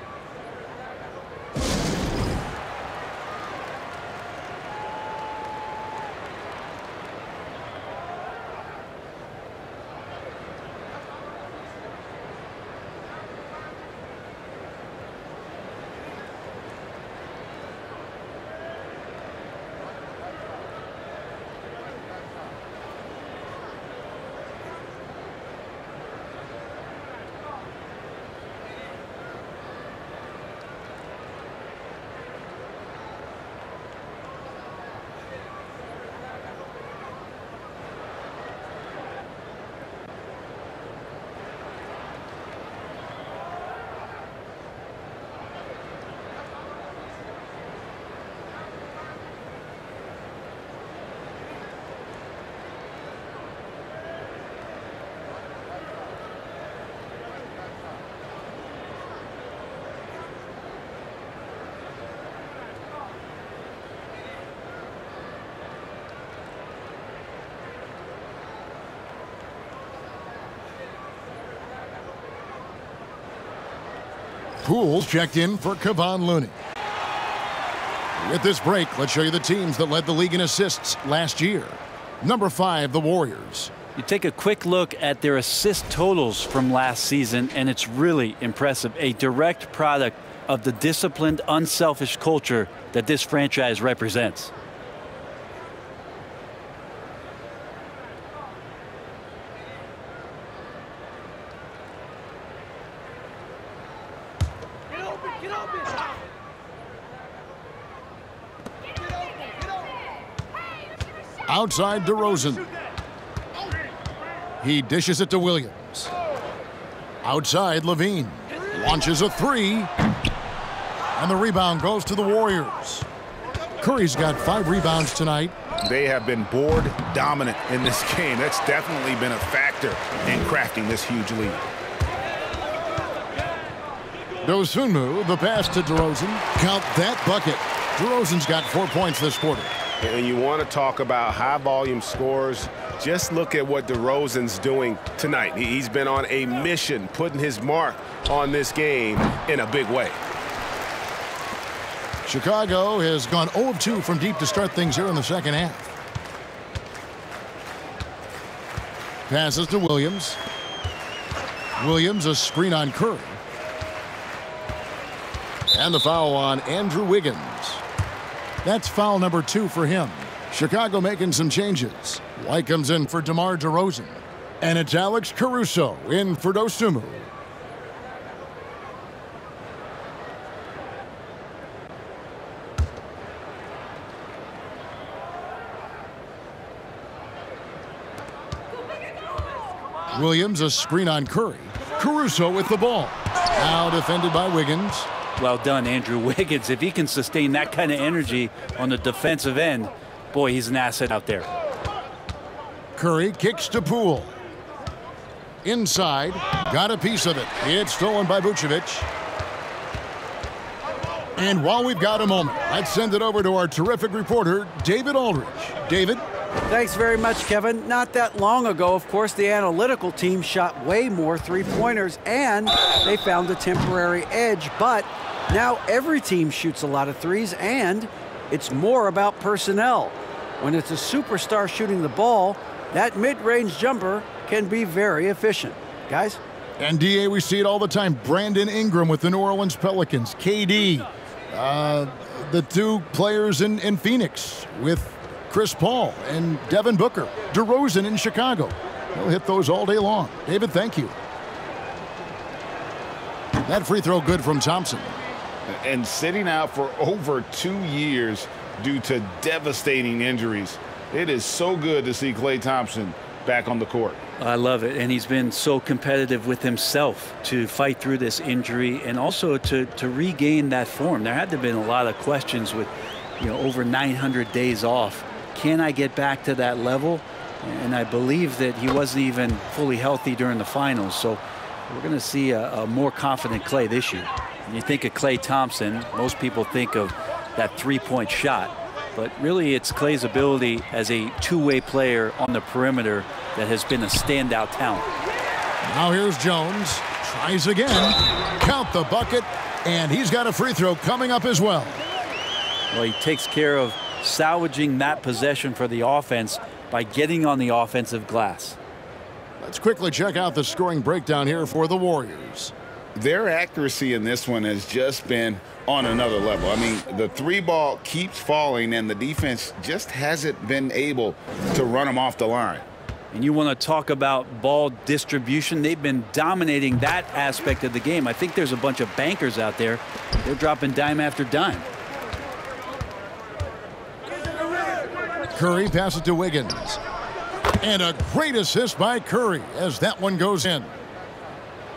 Poole's checked in for Kevon Looney. With this break, let's show you the teams that led the league in assists last year. Number five, the Warriors. You take a quick look at their assist totals from last season, and it's really impressive. A direct product of the disciplined, unselfish culture that this franchise represents. Outside DeRozan. He dishes it to Williams. Outside LaVine. Launches a three. And the rebound goes to the Warriors. Curry's got five rebounds tonight. They have been board dominant in this game. That's definitely been a factor in crafting this huge lead. Dosunmu, the pass to DeRozan. Count that bucket. DeRozan's got four points this quarter. And you want to talk about high volume scores. Just look at what DeRozan's doing tonight. He's been on a mission, putting his mark on this game in a big way. Chicago has gone 0 of 2 from deep to start things here in the second half. Passes to Williams. Williams, a screen on Curry. And the foul on Andrew Wiggins. That's foul number two for him. Chicago making some changes. White comes in for DeMar DeRozan. And it's Alex Caruso in for Dosunmu. Williams a screen on Curry. Caruso with the ball. Now defended by Wiggins. Well done, Andrew Wiggins. If he can sustain that kind of energy on the defensive end, boy, he's an asset out there. Curry kicks to Poole. Inside, got a piece of it. It's stolen by Vucevic. And while we've got a moment, let's send it over to our terrific reporter, David Aldridge. David? Thanks very much, Kevin. Not that long ago, of course, the analytical team shot way more three-pointers, and they found a temporary edge. But now every team shoots a lot of threes, and it's more about personnel. When it's a superstar shooting the ball, that mid-range jumper can be very efficient. Guys? And DA, we see it all the time. Brandon Ingram with the New Orleans Pelicans. KD, uh, the two players in, in Phoenix with Chris Paul and Devin Booker. DeRozan in Chicago. He'll hit those all day long. David, thank you. That free throw good from Thompson. And sitting out for over two years due to devastating injuries. It is so good to see Klay Thompson back on the court. I love it. And he's been so competitive with himself to fight through this injury and also to, to regain that form. There had to have been a lot of questions with, you know, over 900 days off. Can I get back to that level? And I believe that he wasn't even fully healthy during the finals. So we're going to see a, a more confident Klay this year. When you think of Klay Thompson, most people think of that three-point shot. But really, it's Klay's ability as a two-way player on the perimeter that has been a standout talent. Now here's Jones. Tries again. Count the bucket. And he's got a free throw coming up as well. Well, he takes care of salvaging that possession for the offense by getting on the offensive glass. Let's quickly check out the scoring breakdown here for the Warriors. Their accuracy in this one has just been on another level. I mean, the three ball keeps falling, and the defense just hasn't been able to run them off the line. And you want to talk about ball distribution. They've been dominating that aspect of the game. I think there's a bunch of bankers out there. They're dropping dime after dime. Curry passes to Wiggins. And a great assist by Curry as that one goes in.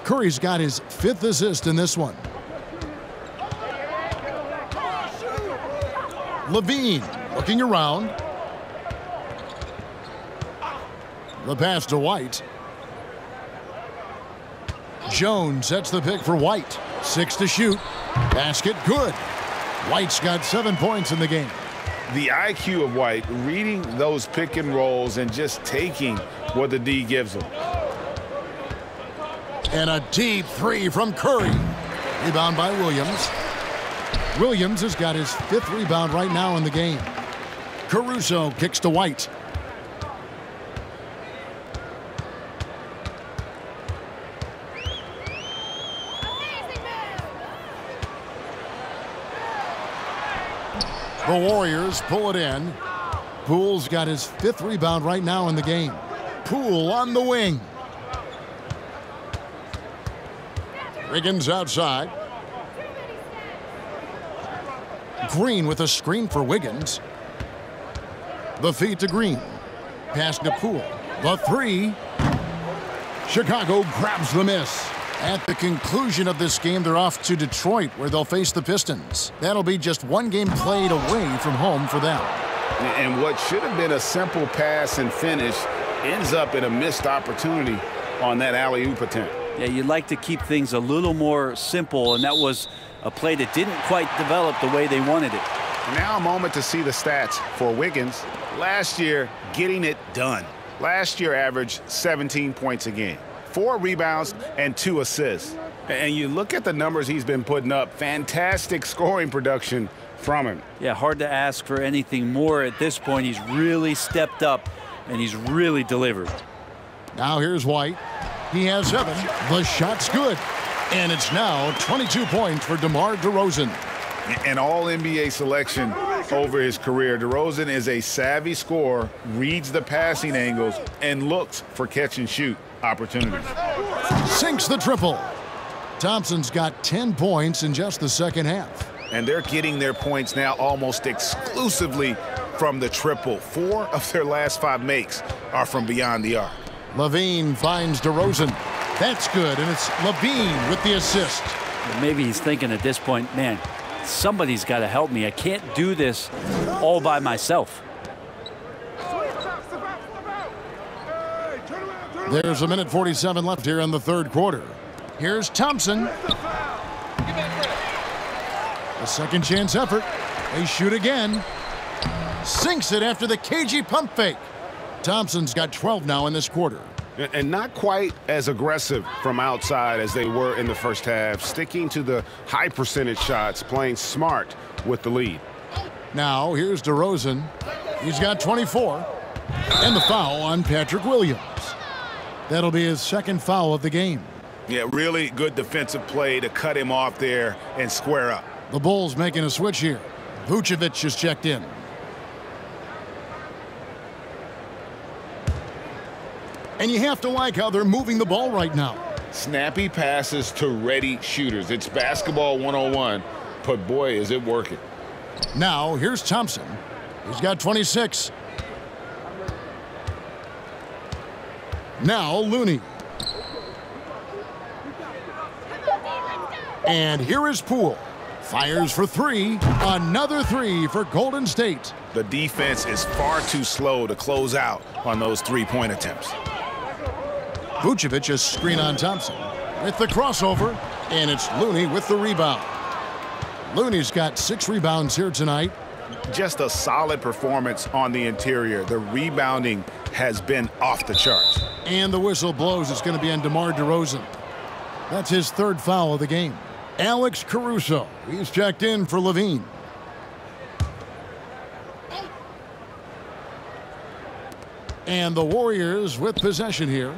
Curry's got his fifth assist in this one. LaVine looking around. The pass to White. Jones sets the pick for White. Six to shoot. Basket good. White's got seven points in the game. The IQ of White, reading those pick and rolls and just taking what the D gives him. And a deep three from Curry. Rebound by Williams. Williams has got his fifth rebound right now in the game. Caruso kicks to White. The Warriors pull it in. Poole's got his fifth rebound right now in the game. Poole on the wing. Wiggins outside. Green with a screen for Wiggins. The feed to Green. Pass to Poole. The three. Chicago grabs the miss. At the conclusion of this game, they're off to Detroit, where they'll face the Pistons. That'll be just one game played away from home for them. And what should have been a simple pass and finish ends up in a missed opportunity on that alley-oop attempt. Yeah, you'd like to keep things a little more simple, and that was a play that didn't quite develop the way they wanted it. Now a moment to see the stats for Wiggins. Last year, getting it done. Last year averaged 17 points a game, four rebounds and two assists. And you look at the numbers he's been putting up, fantastic scoring production from him. Yeah, hard to ask for anything more at this point. He's really stepped up, and he's really delivered. Now here's White. He has seven. The shot's good. And it's now 22 points for DeMar DeRozan. An all-NBA selection over his career. DeRozan is a savvy scorer, reads the passing angles, and looks for catch-and-shoot opportunities. Sinks the triple. Thompson's got 10 points in just the second half. And they're getting their points now almost exclusively from the triple. Four of their last five makes are from beyond the arc. LaVine finds DeRozan. That's good, and it's LaVine with the assist. Maybe he's thinking at this point, man, somebody's got to help me. I can't do this all by myself. There's a minute 47 left here in the third quarter. Here's Thompson. A second chance effort. They shoot again. Sinks it after the cagey pump fake. Thompson's got 12 now in this quarter. And not quite as aggressive from outside as they were in the first half, sticking to the high percentage shots, playing smart with the lead. Now, here's DeRozan. He's got 24. And the foul on Patrick Williams. That'll be his second foul of the game. Yeah, really good defensive play to cut him off there and square up. The Bulls making a switch here. Vucevic just checked in. And you have to like how they're moving the ball right now. Snappy passes to ready shooters. It's basketball 101, but boy, is it working. Now, here's Thompson. He's got 26. Now, Looney. And here is Poole. Fires for three. Another three for Golden State. The defense is far too slow to close out on those three-point attempts. Vucevic a screen on Thompson with the crossover, and it's Looney with the rebound. Looney's got six rebounds here tonight. Just a solid performance on the interior. The rebounding has been off the charts. And the whistle blows. It's going to be on DeMar DeRozan. That's his third foul of the game. Alex Caruso. He's checked in for LaVine. And the Warriors with possession here.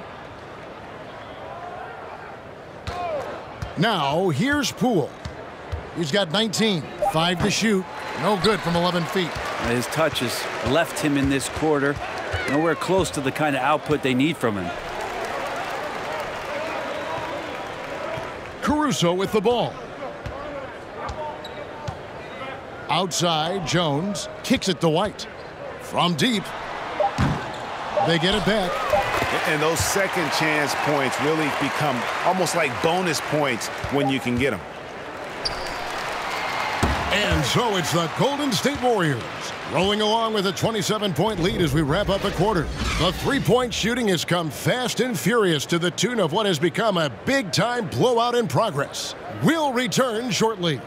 Now, here's Poole. He's got 19, five to shoot. No good from 11 feet. His touch has left him in this quarter. Nowhere close to the kind of output they need from him. Caruso with the ball. Outside, Jones kicks it to White. From deep. They get it back. And those second chance points really become almost like bonus points when you can get them. And so it's the Golden State Warriors rolling along with a 27-point lead as we wrap up the quarter. The three-point shooting has come fast and furious to the tune of what has become a big-time blowout in progress. We'll return shortly.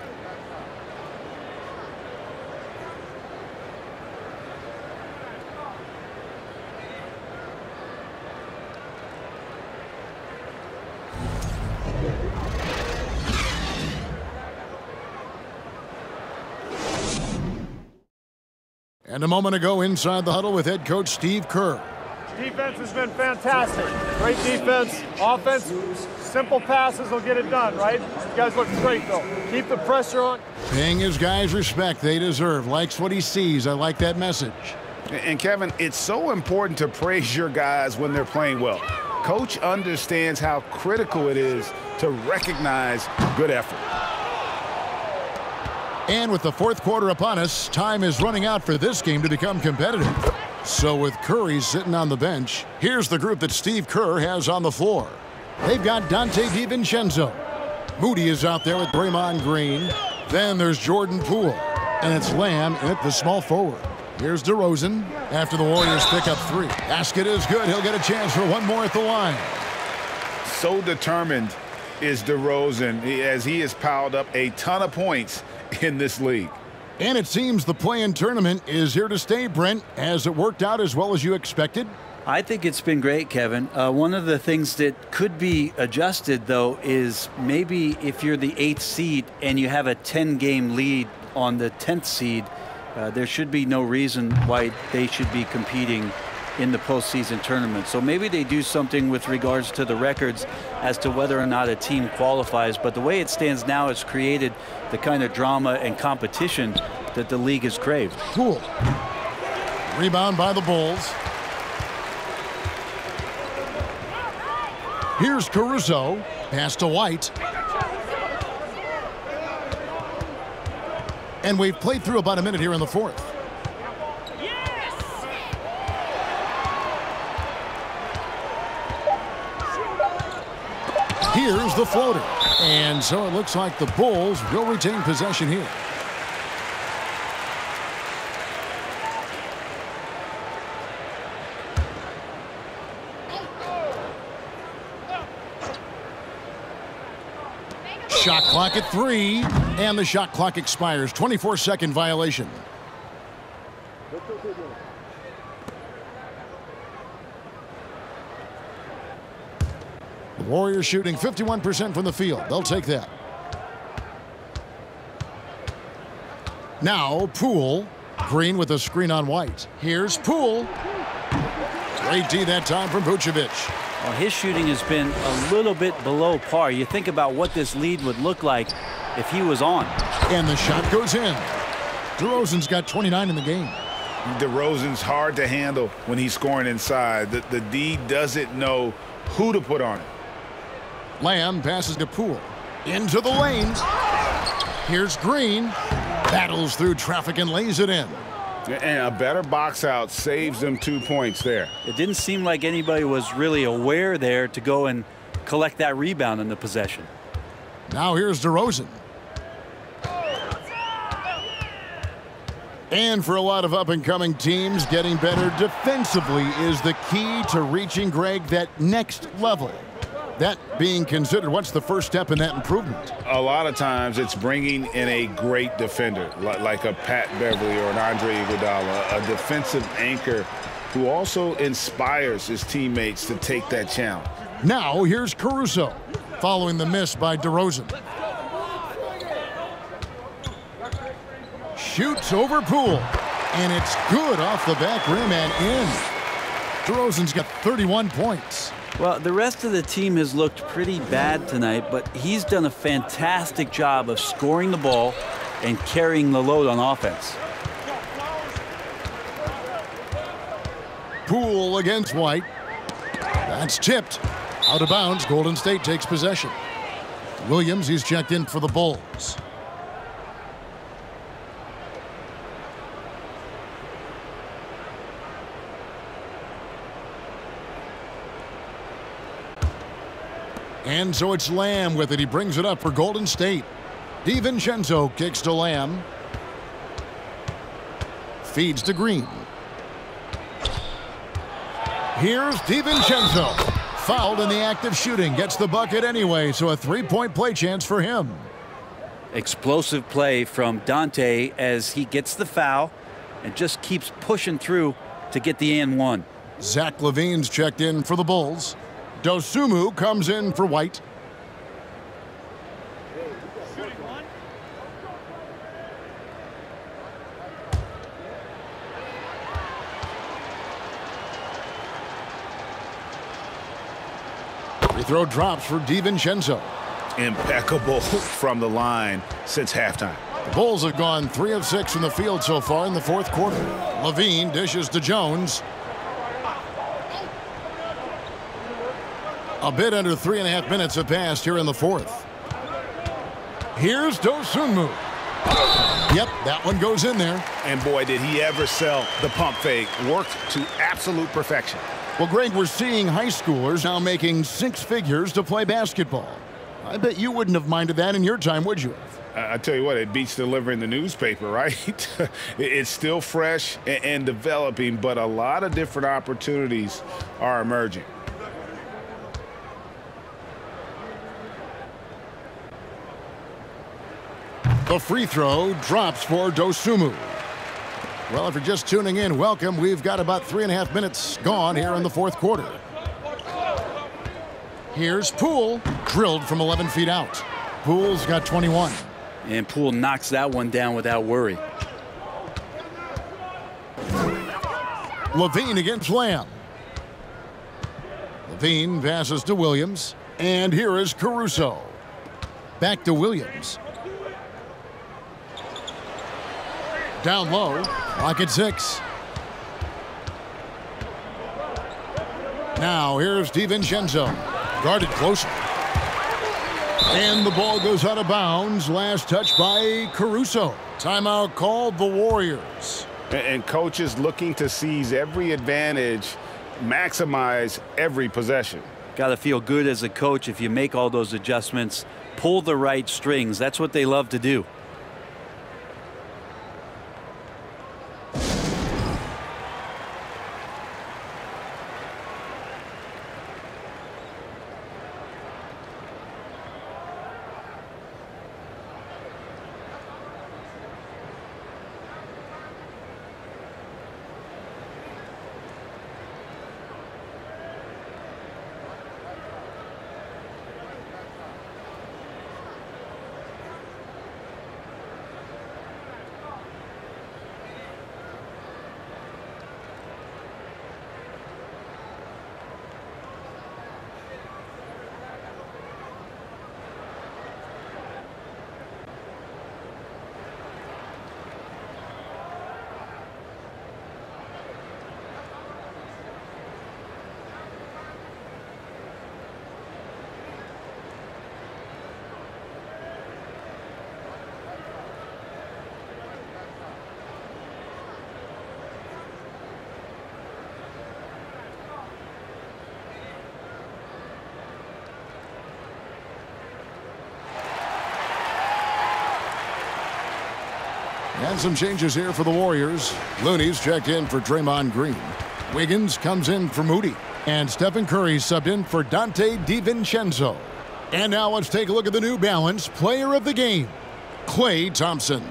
And a moment ago inside the huddle with head coach Steve Kerr. Defense has been fantastic. Great defense. Offense, Simple passes will get it done, right? You guys look great, though. Keep the pressure on. Paying his guys respect they deserve. Likes what he sees. I like that message. And Kevin, it's so important to praise your guys when they're playing well. Coach understands how critical it is to recognize good effort. And with the fourth quarter upon us, time is running out for this game to become competitive. So with Curry sitting on the bench, here's the group that Steve Kerr has on the floor. They've got Donte DiVincenzo. Moody is out there with Draymond Green. Then there's Jordan Poole. And it's Lamb at the small forward. Here's DeRozan after the Warriors pick up three. Basket is good. He'll get a chance for one more at the line. So determined is DeRozan as he has piled up a ton of points in this league. And it seems the play-in tournament is here to stay, Brent. Has it worked out as well as you expected? I think it's been great, Kevin. Uh, one of the things that could be adjusted, though, is maybe if you're the eighth seed and you have a 10 game lead on the 10th seed, uh, there should be no reason why they should be competing in the postseason tournament. So maybe they do something with regards to the records as to whether or not a team qualifies. But the way it stands now, it's created the kind of drama and competition that the league has craved. Cool. Rebound by the Bulls. Here's Caruso. Pass to White. And we've played through about a minute here in the fourth. Here's the floater. And so it looks like the Bulls will retain possession here. Shot clock at three, and the shot clock expires. 24-second violation. Warriors shooting 51% from the field. They'll take that. Now, Poole. Green with a screen on White. Here's Poole. Great D that time from Vucevic. Well, his shooting has been a little bit below par. You think about what this lead would look like if he was on. And the shot goes in. DeRozan's got 29 in the game. DeRozan's hard to handle when he's scoring inside. The, the D doesn't know who to put on it. Lamb passes to Poole. Into the lane. Here's Green. Battles through traffic and lays it in. And a better box out saves them two points there. It didn't seem like anybody was really aware there to go and collect that rebound in the possession. Now here's DeRozan. And for a lot of up-and-coming teams, getting better defensively is the key to reaching, Greg, that next level. That being considered, what's the first step in that improvement? A lot of times it's bringing in a great defender, like a Pat Beverley or an Andre Iguodala, a defensive anchor who also inspires his teammates to take that challenge. Now here's Caruso, following the miss by DeRozan. Shoots over Poole, and it's good off the back rim and in. DeRozan's got 31 points. Well, the rest of the team has looked pretty bad tonight, but he's done a fantastic job of scoring the ball and carrying the load on offense. Poole against White. That's tipped. Out of bounds. Golden State takes possession. Williams, he's checked in for the Bulls. And so it's Lamb with it. He brings it up for Golden State. DiVincenzo kicks to Lamb. Feeds to Green. Here's DiVincenzo. Fouled in the act of shooting. Gets the bucket anyway, so a three-point play chance for him. Explosive play from Donte as he gets the foul and just keeps pushing through to get the and one. Zach LaVine's checked in for the Bulls. Dosunmu comes in for White. Free throw drops for DiVincenzo. Impeccable from the line since halftime. The Bulls have gone three of six from the field so far in the fourth quarter. LaVine dishes to Jones. A bit under three and a half minutes have passed here in the fourth. Here's Dosunmu. Yep, that one goes in there. And boy, did he ever sell the pump fake. Worked to absolute perfection. Well, Greg, we're seeing high schoolers now making six figures to play basketball. I bet you wouldn't have minded that in your time, would you? I tell you what, it beats delivering the newspaper, right? it's still fresh and developing, but a lot of different opportunities are emerging. The free throw drops for Dosunmu. Well, if you're just tuning in, welcome. We've got about three and a half minutes gone here in the fourth quarter. Here's Poole, drilled from 11 feet out. Poole's got 21. And Poole knocks that one down without worry. LaVine against Lamb. LaVine passes to Williams. And here is Caruso. Back to Williams. Down low. Clock at six. Now here's DiVincenzo. Guarded closer. And the ball goes out of bounds. Last touch by Caruso. Timeout called the Warriors. And coaches looking to seize every advantage, maximize every possession. Got to feel good as a coach if you make all those adjustments, pull the right strings. That's what they love to do. And some changes here for the Warriors. Looney's checked in for Draymond Green. Wiggins comes in for Moody. And Stephen Curry subbed in for Donte DiVincenzo. And now let's take a look at the New Balance player of the game, Klay Thompson.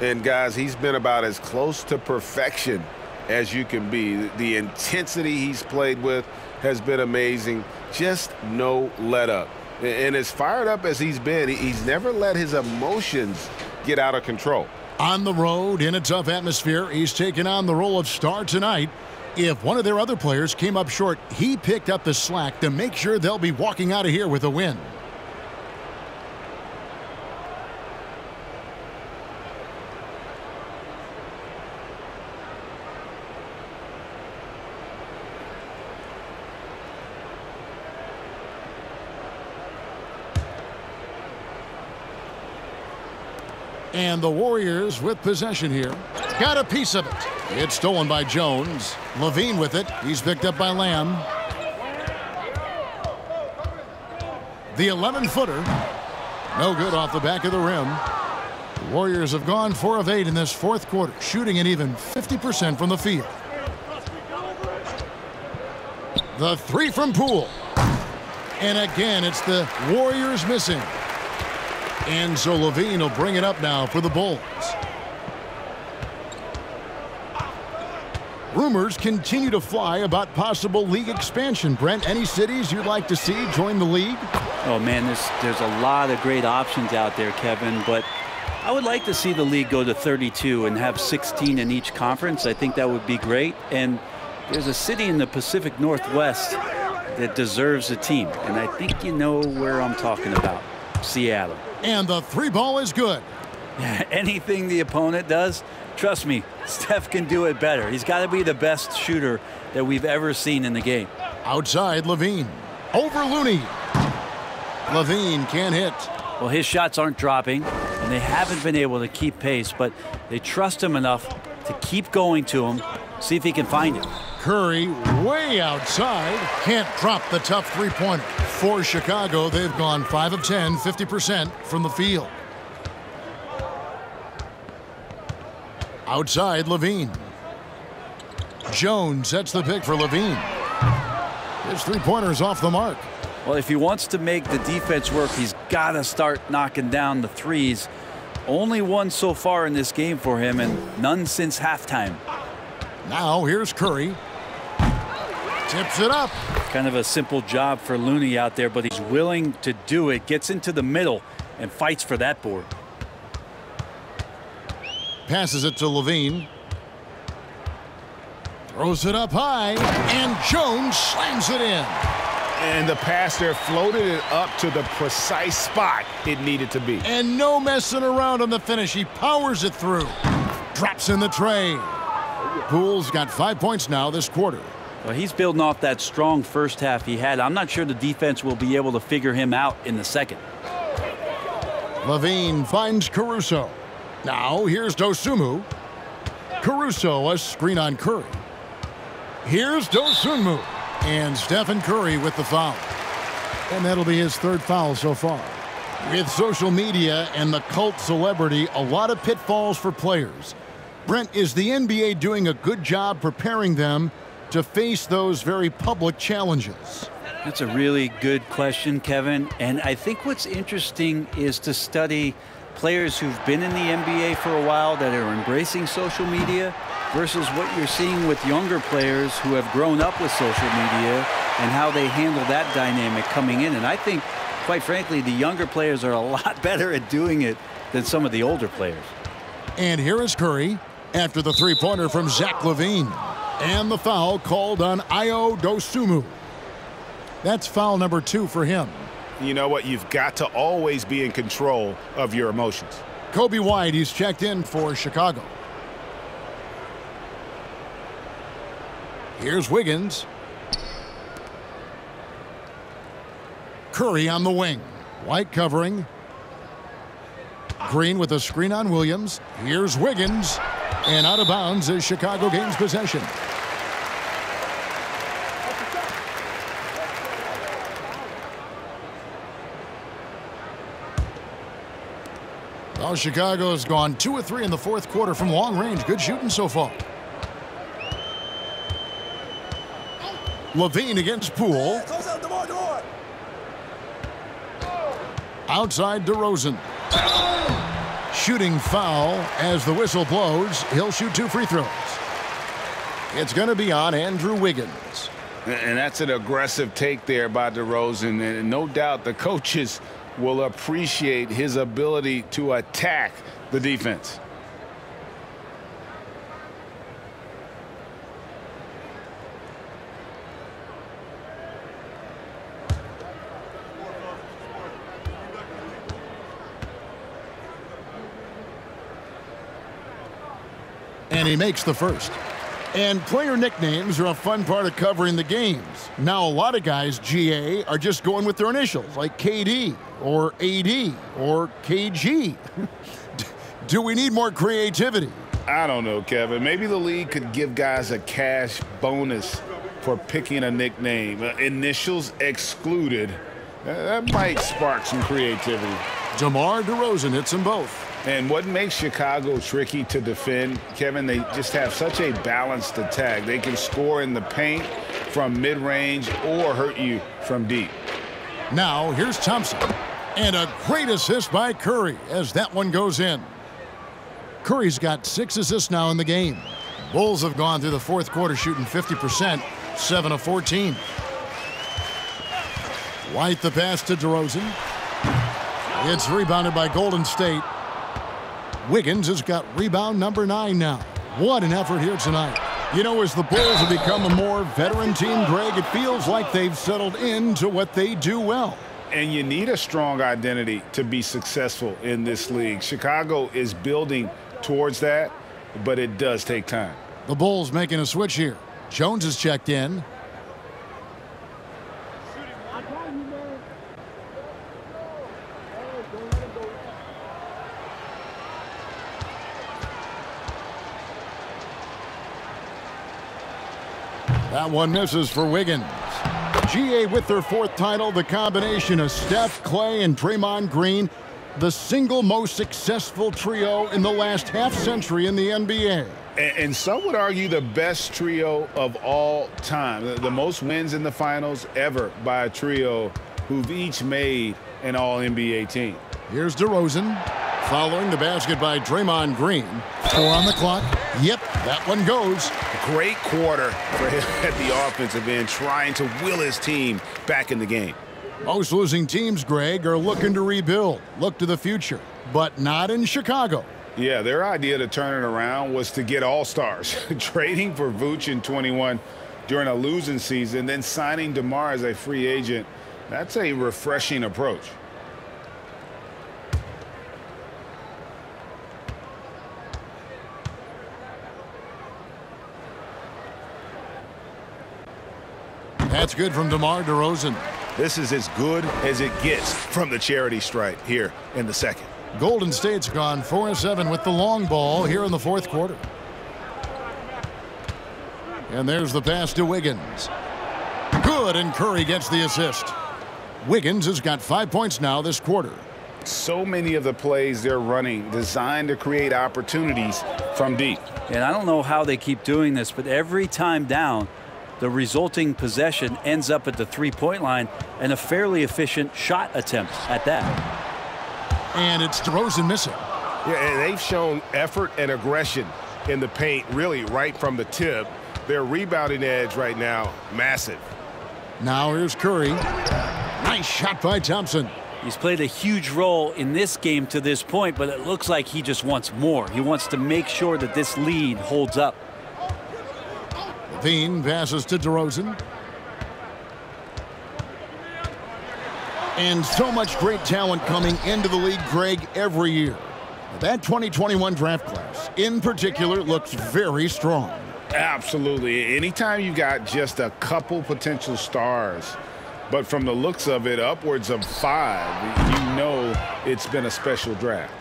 And guys, he's been about as close to perfection as you can be. The intensity he's played with has been amazing. Just no let up. And as fired up as he's been, he's never let his emotions get out of control. On the road in a tough atmosphere, he's taken on the role of star tonight. If one of their other players came up short, he picked up the slack to make sure they'll be walking out of here with a win. And the Warriors with possession here. Got a piece of it. It's stolen by Jones. LaVine with it. He's picked up by Lamb. The 11-footer. No good off the back of the rim. The Warriors have gone 4 of 8 in this fourth quarter, shooting an even 50% from the field. The three from Poole. And again, it's the Warriors missing. And so LaVine will bring it up now for the Bulls. Rumors continue to fly about possible league expansion. Brent, any cities you'd like to see join the league? Oh, man, there's, there's a lot of great options out there, Kevin, but I would like to see the league go to 32 and have 16 in each conference. I think that would be great. And there's a city in the Pacific Northwest that deserves a team. And I think you know where I'm talking about. Seattle. And the three ball is good. Anything the opponent does, trust me, Steph can do it better. He's got to be the best shooter that we've ever seen in the game. Outside, LaVine. Over Looney. LaVine can't hit. Well, his shots aren't dropping, and they haven't been able to keep pace, but they trust him enough to keep going to him, see if he can find it. Curry way outside. Can't drop the tough three-pointer. For Chicago, they've gone 5 of 10, 50% from the field. Outside, LaVine. Jones sets the pick for LaVine. His three-pointer's off the mark. Well, if he wants to make the defense work, he's got to start knocking down the threes. Only one so far in this game for him, and none since halftime. Now here's Curry. Tips it up. Kind of a simple job for Looney out there, but he's willing to do it. Gets into the middle and fights for that board. Passes it to LaVine. Throws it up high, and Jones slams it in. And the pass there floated it up to the precise spot it needed to be. And no messing around on the finish. He powers it through. Drops in the tray. Poole's got five points now this quarter. Well, he's building off that strong first half he had. I'm not sure the defense will be able to figure him out in the second. LaVine finds Caruso. Now here's Dosunmu. Caruso a screen on Curry. Here's Dosunmu. And Stephen Curry with the foul. And that'll be his third foul so far. With social media and the cult celebrity, a lot of pitfalls for players. Brent, is the NBA doing a good job preparing them to face those very public challenges? That's a really good question, Kevin. And I think what's interesting is to study players who've been in the NBA for a while that are embracing social media versus what you're seeing with younger players who have grown up with social media and how they handle that dynamic coming in. And I think, quite frankly, the younger players are a lot better at doing it than some of the older players. And here is Curry after the three-pointer from Zach LaVine. And the foul called on Ayo Dosunmu. That's foul number two for him. You know what? You've got to always be in control of your emotions. Coby White, he's checked in for Chicago. Here's Wiggins. Curry on the wing. White covering. Green with a screen on Williams. Here's Wiggins. And out of bounds as Chicago gains possession. Well, Chicago has gone two or three in the fourth quarter from long range. Good shooting so far. LaVine against Poole. Outside DeRozan. Shooting foul as the whistle blows. He'll shoot two free throws. It's going to be on Andrew Wiggins. And that's an aggressive take there by DeRozan. And no doubt the coaches will appreciate his ability to attack the defense. And he makes the first. And player nicknames are a fun part of covering the games. Now, a lot of guys, GA, are just going with their initials, like KD or AD or KG. Do we need more creativity? I don't know, Kevin. Maybe the league could give guys a cash bonus for picking a nickname. Uh, initials excluded. Uh, that might spark some creativity. DeMar DeRozan hits them both. And what makes Chicago tricky to defend, Kevin, they just have such a balanced attack. They can score in the paint from mid-range or hurt you from deep. Now, here's Thompson. And a great assist by Curry as that one goes in. Curry's got six assists now in the game. Bulls have gone through the fourth quarter shooting 50%, 7 of 14. White the pass to DeRozan. It's rebounded by Golden State. Wiggins has got rebound number nine now. What an effort here tonight. You know, as the Bulls have become a more veteran team, Greg, it feels like they've settled into what they do well. And you need a strong identity to be successful in this league. Chicago is building towards that, but it does take time. The Bulls making a switch here. Jones is checked in. That one misses for Wiggins. GA with their fourth title, the combination of Steph, Klay, and Draymond Green, the single most successful trio in the last half century in the NBA. And, some would argue the best trio of all time, the, the most wins in the finals ever by a trio who've each made an all-NBA team. Here's DeRozan. Following the basket by Draymond Green. Four on the clock. Yep, that one goes. Great quarter for him at the offensive end, trying to will his team back in the game. Most losing teams, Greg, are looking to rebuild, look to the future, but not in Chicago. Yeah, their idea to turn it around was to get all-stars, trading for Vooch in 21 during a losing season, then signing DeMar as a free agent. That's a refreshing approach. That's good from DeMar DeRozan. This is as good as it gets from the charity stripe here in the second. Golden State's gone 4-7 with the long ball here in the fourth quarter. And there's the pass to Wiggins. Good, and Curry gets the assist. Wiggins has got five points now this quarter. So many of the plays they're running designed to create opportunities from deep. And I don't know how they keep doing this, but every time down, the resulting possession ends up at the three-point line and a fairly efficient shot attempt at that. And it's DeRozan missing. Yeah, and they've shown effort and aggression in the paint really right from the tip. Their rebounding edge right now, massive. Now here's Curry. Nice shot by Thompson. He's played a huge role in this game to this point, but it looks like he just wants more. He wants to make sure that this lead holds up. LaVine passes to DeRozan. And so much great talent coming into the league, Greg, every year. That 2021 draft class, in particular, looks very strong. Absolutely. Anytime you got just a couple potential stars, but from the looks of it, upwards of five, you know it's been a special draft.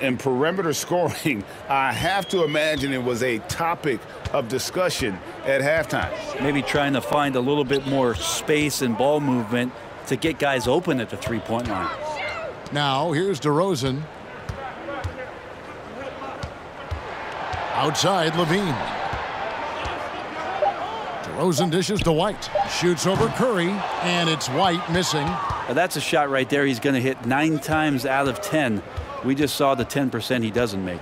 And perimeter scoring, I have to imagine it was a topic of discussion at halftime. Maybe trying to find a little bit more space and ball movement to get guys open at the three-point line. Now, here's DeRozan. Outside, LaVine. DeRozan dishes to White. Shoots over Curry, and it's White missing. Now that's a shot right there he's going to hit nine times out of ten. We just saw the 10% he doesn't make.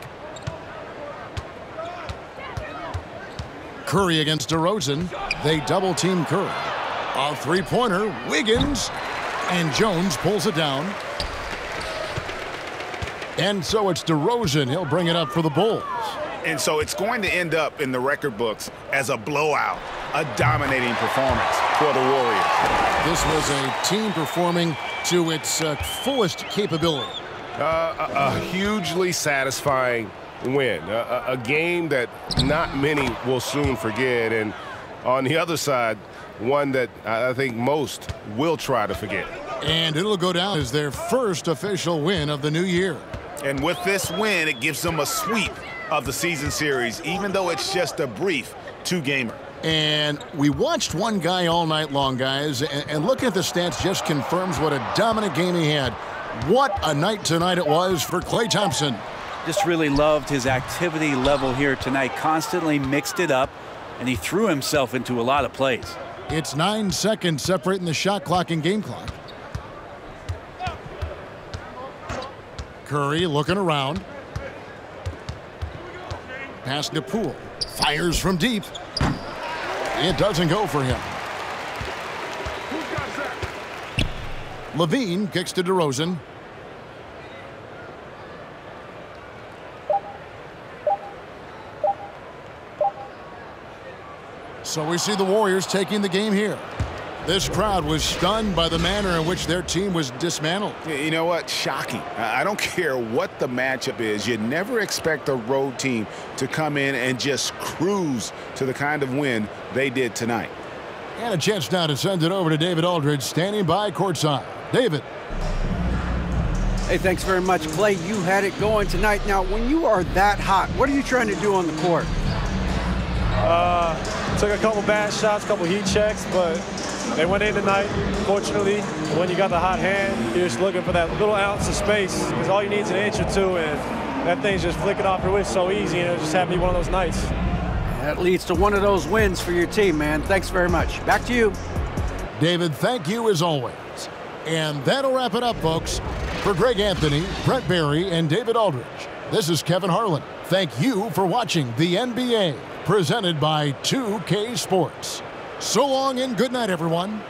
Curry against DeRozan. They double team Curry. A three-pointer, Wiggins, and Jones pulls it down. And so it's DeRozan. He'll bring it up for the Bulls. And so it's going to end up in the record books as a blowout, a dominating performance for the Warriors. This was a team performing to its uh, fullest capability. Uh, a, a, hugely satisfying win. A, a, game that not many will soon forget. And on the other side, one that I think most will try to forget. And it'll go down as their first official win of the new year. And with this win, it gives them a sweep of the season series, even though it's just a brief two-gamer. And we watched one guy all night long, guys, and, and looking at the stats just confirms what a dominant game he had. What a night tonight it was for Klay Thompson. Just really loved his activity level here tonight. Constantly mixed it up, and he threw himself into a lot of plays. It's nine seconds separating the shot clock and game clock. Curry looking around. Pass to Poole. Fires from deep. It doesn't go for him. LaVine kicks to DeRozan. So we see the Warriors taking the game here. This crowd was stunned by the manner in which their team was dismantled. You know what? Shocking. I don't care what the matchup is. You never expect a road team to come in and just cruise to the kind of win they did tonight. And a chance now to send it over to David Aldridge standing by courtside. David. Hey, thanks very much, Klay. You had it going tonight. Now, when you are that hot, what are you trying to do on the court? Uh, took a couple bad shots, couple heat checks, but they went in tonight, fortunately. When you got the hot hand, you're just looking for that little ounce of space because all you need is an inch or two, and that thing's just flicking off your wrist so easy, and it just had be one of those nights. That leads to one of those wins for your team, man. Thanks very much. Back to you. David, thank you as always. And that'll wrap it up, folks. For Greg Anthony, Brent Barry, and David Aldridge, this is Kevin Harlan. Thank you for watching the NBA, presented by 2K Sports. So long and good night, everyone.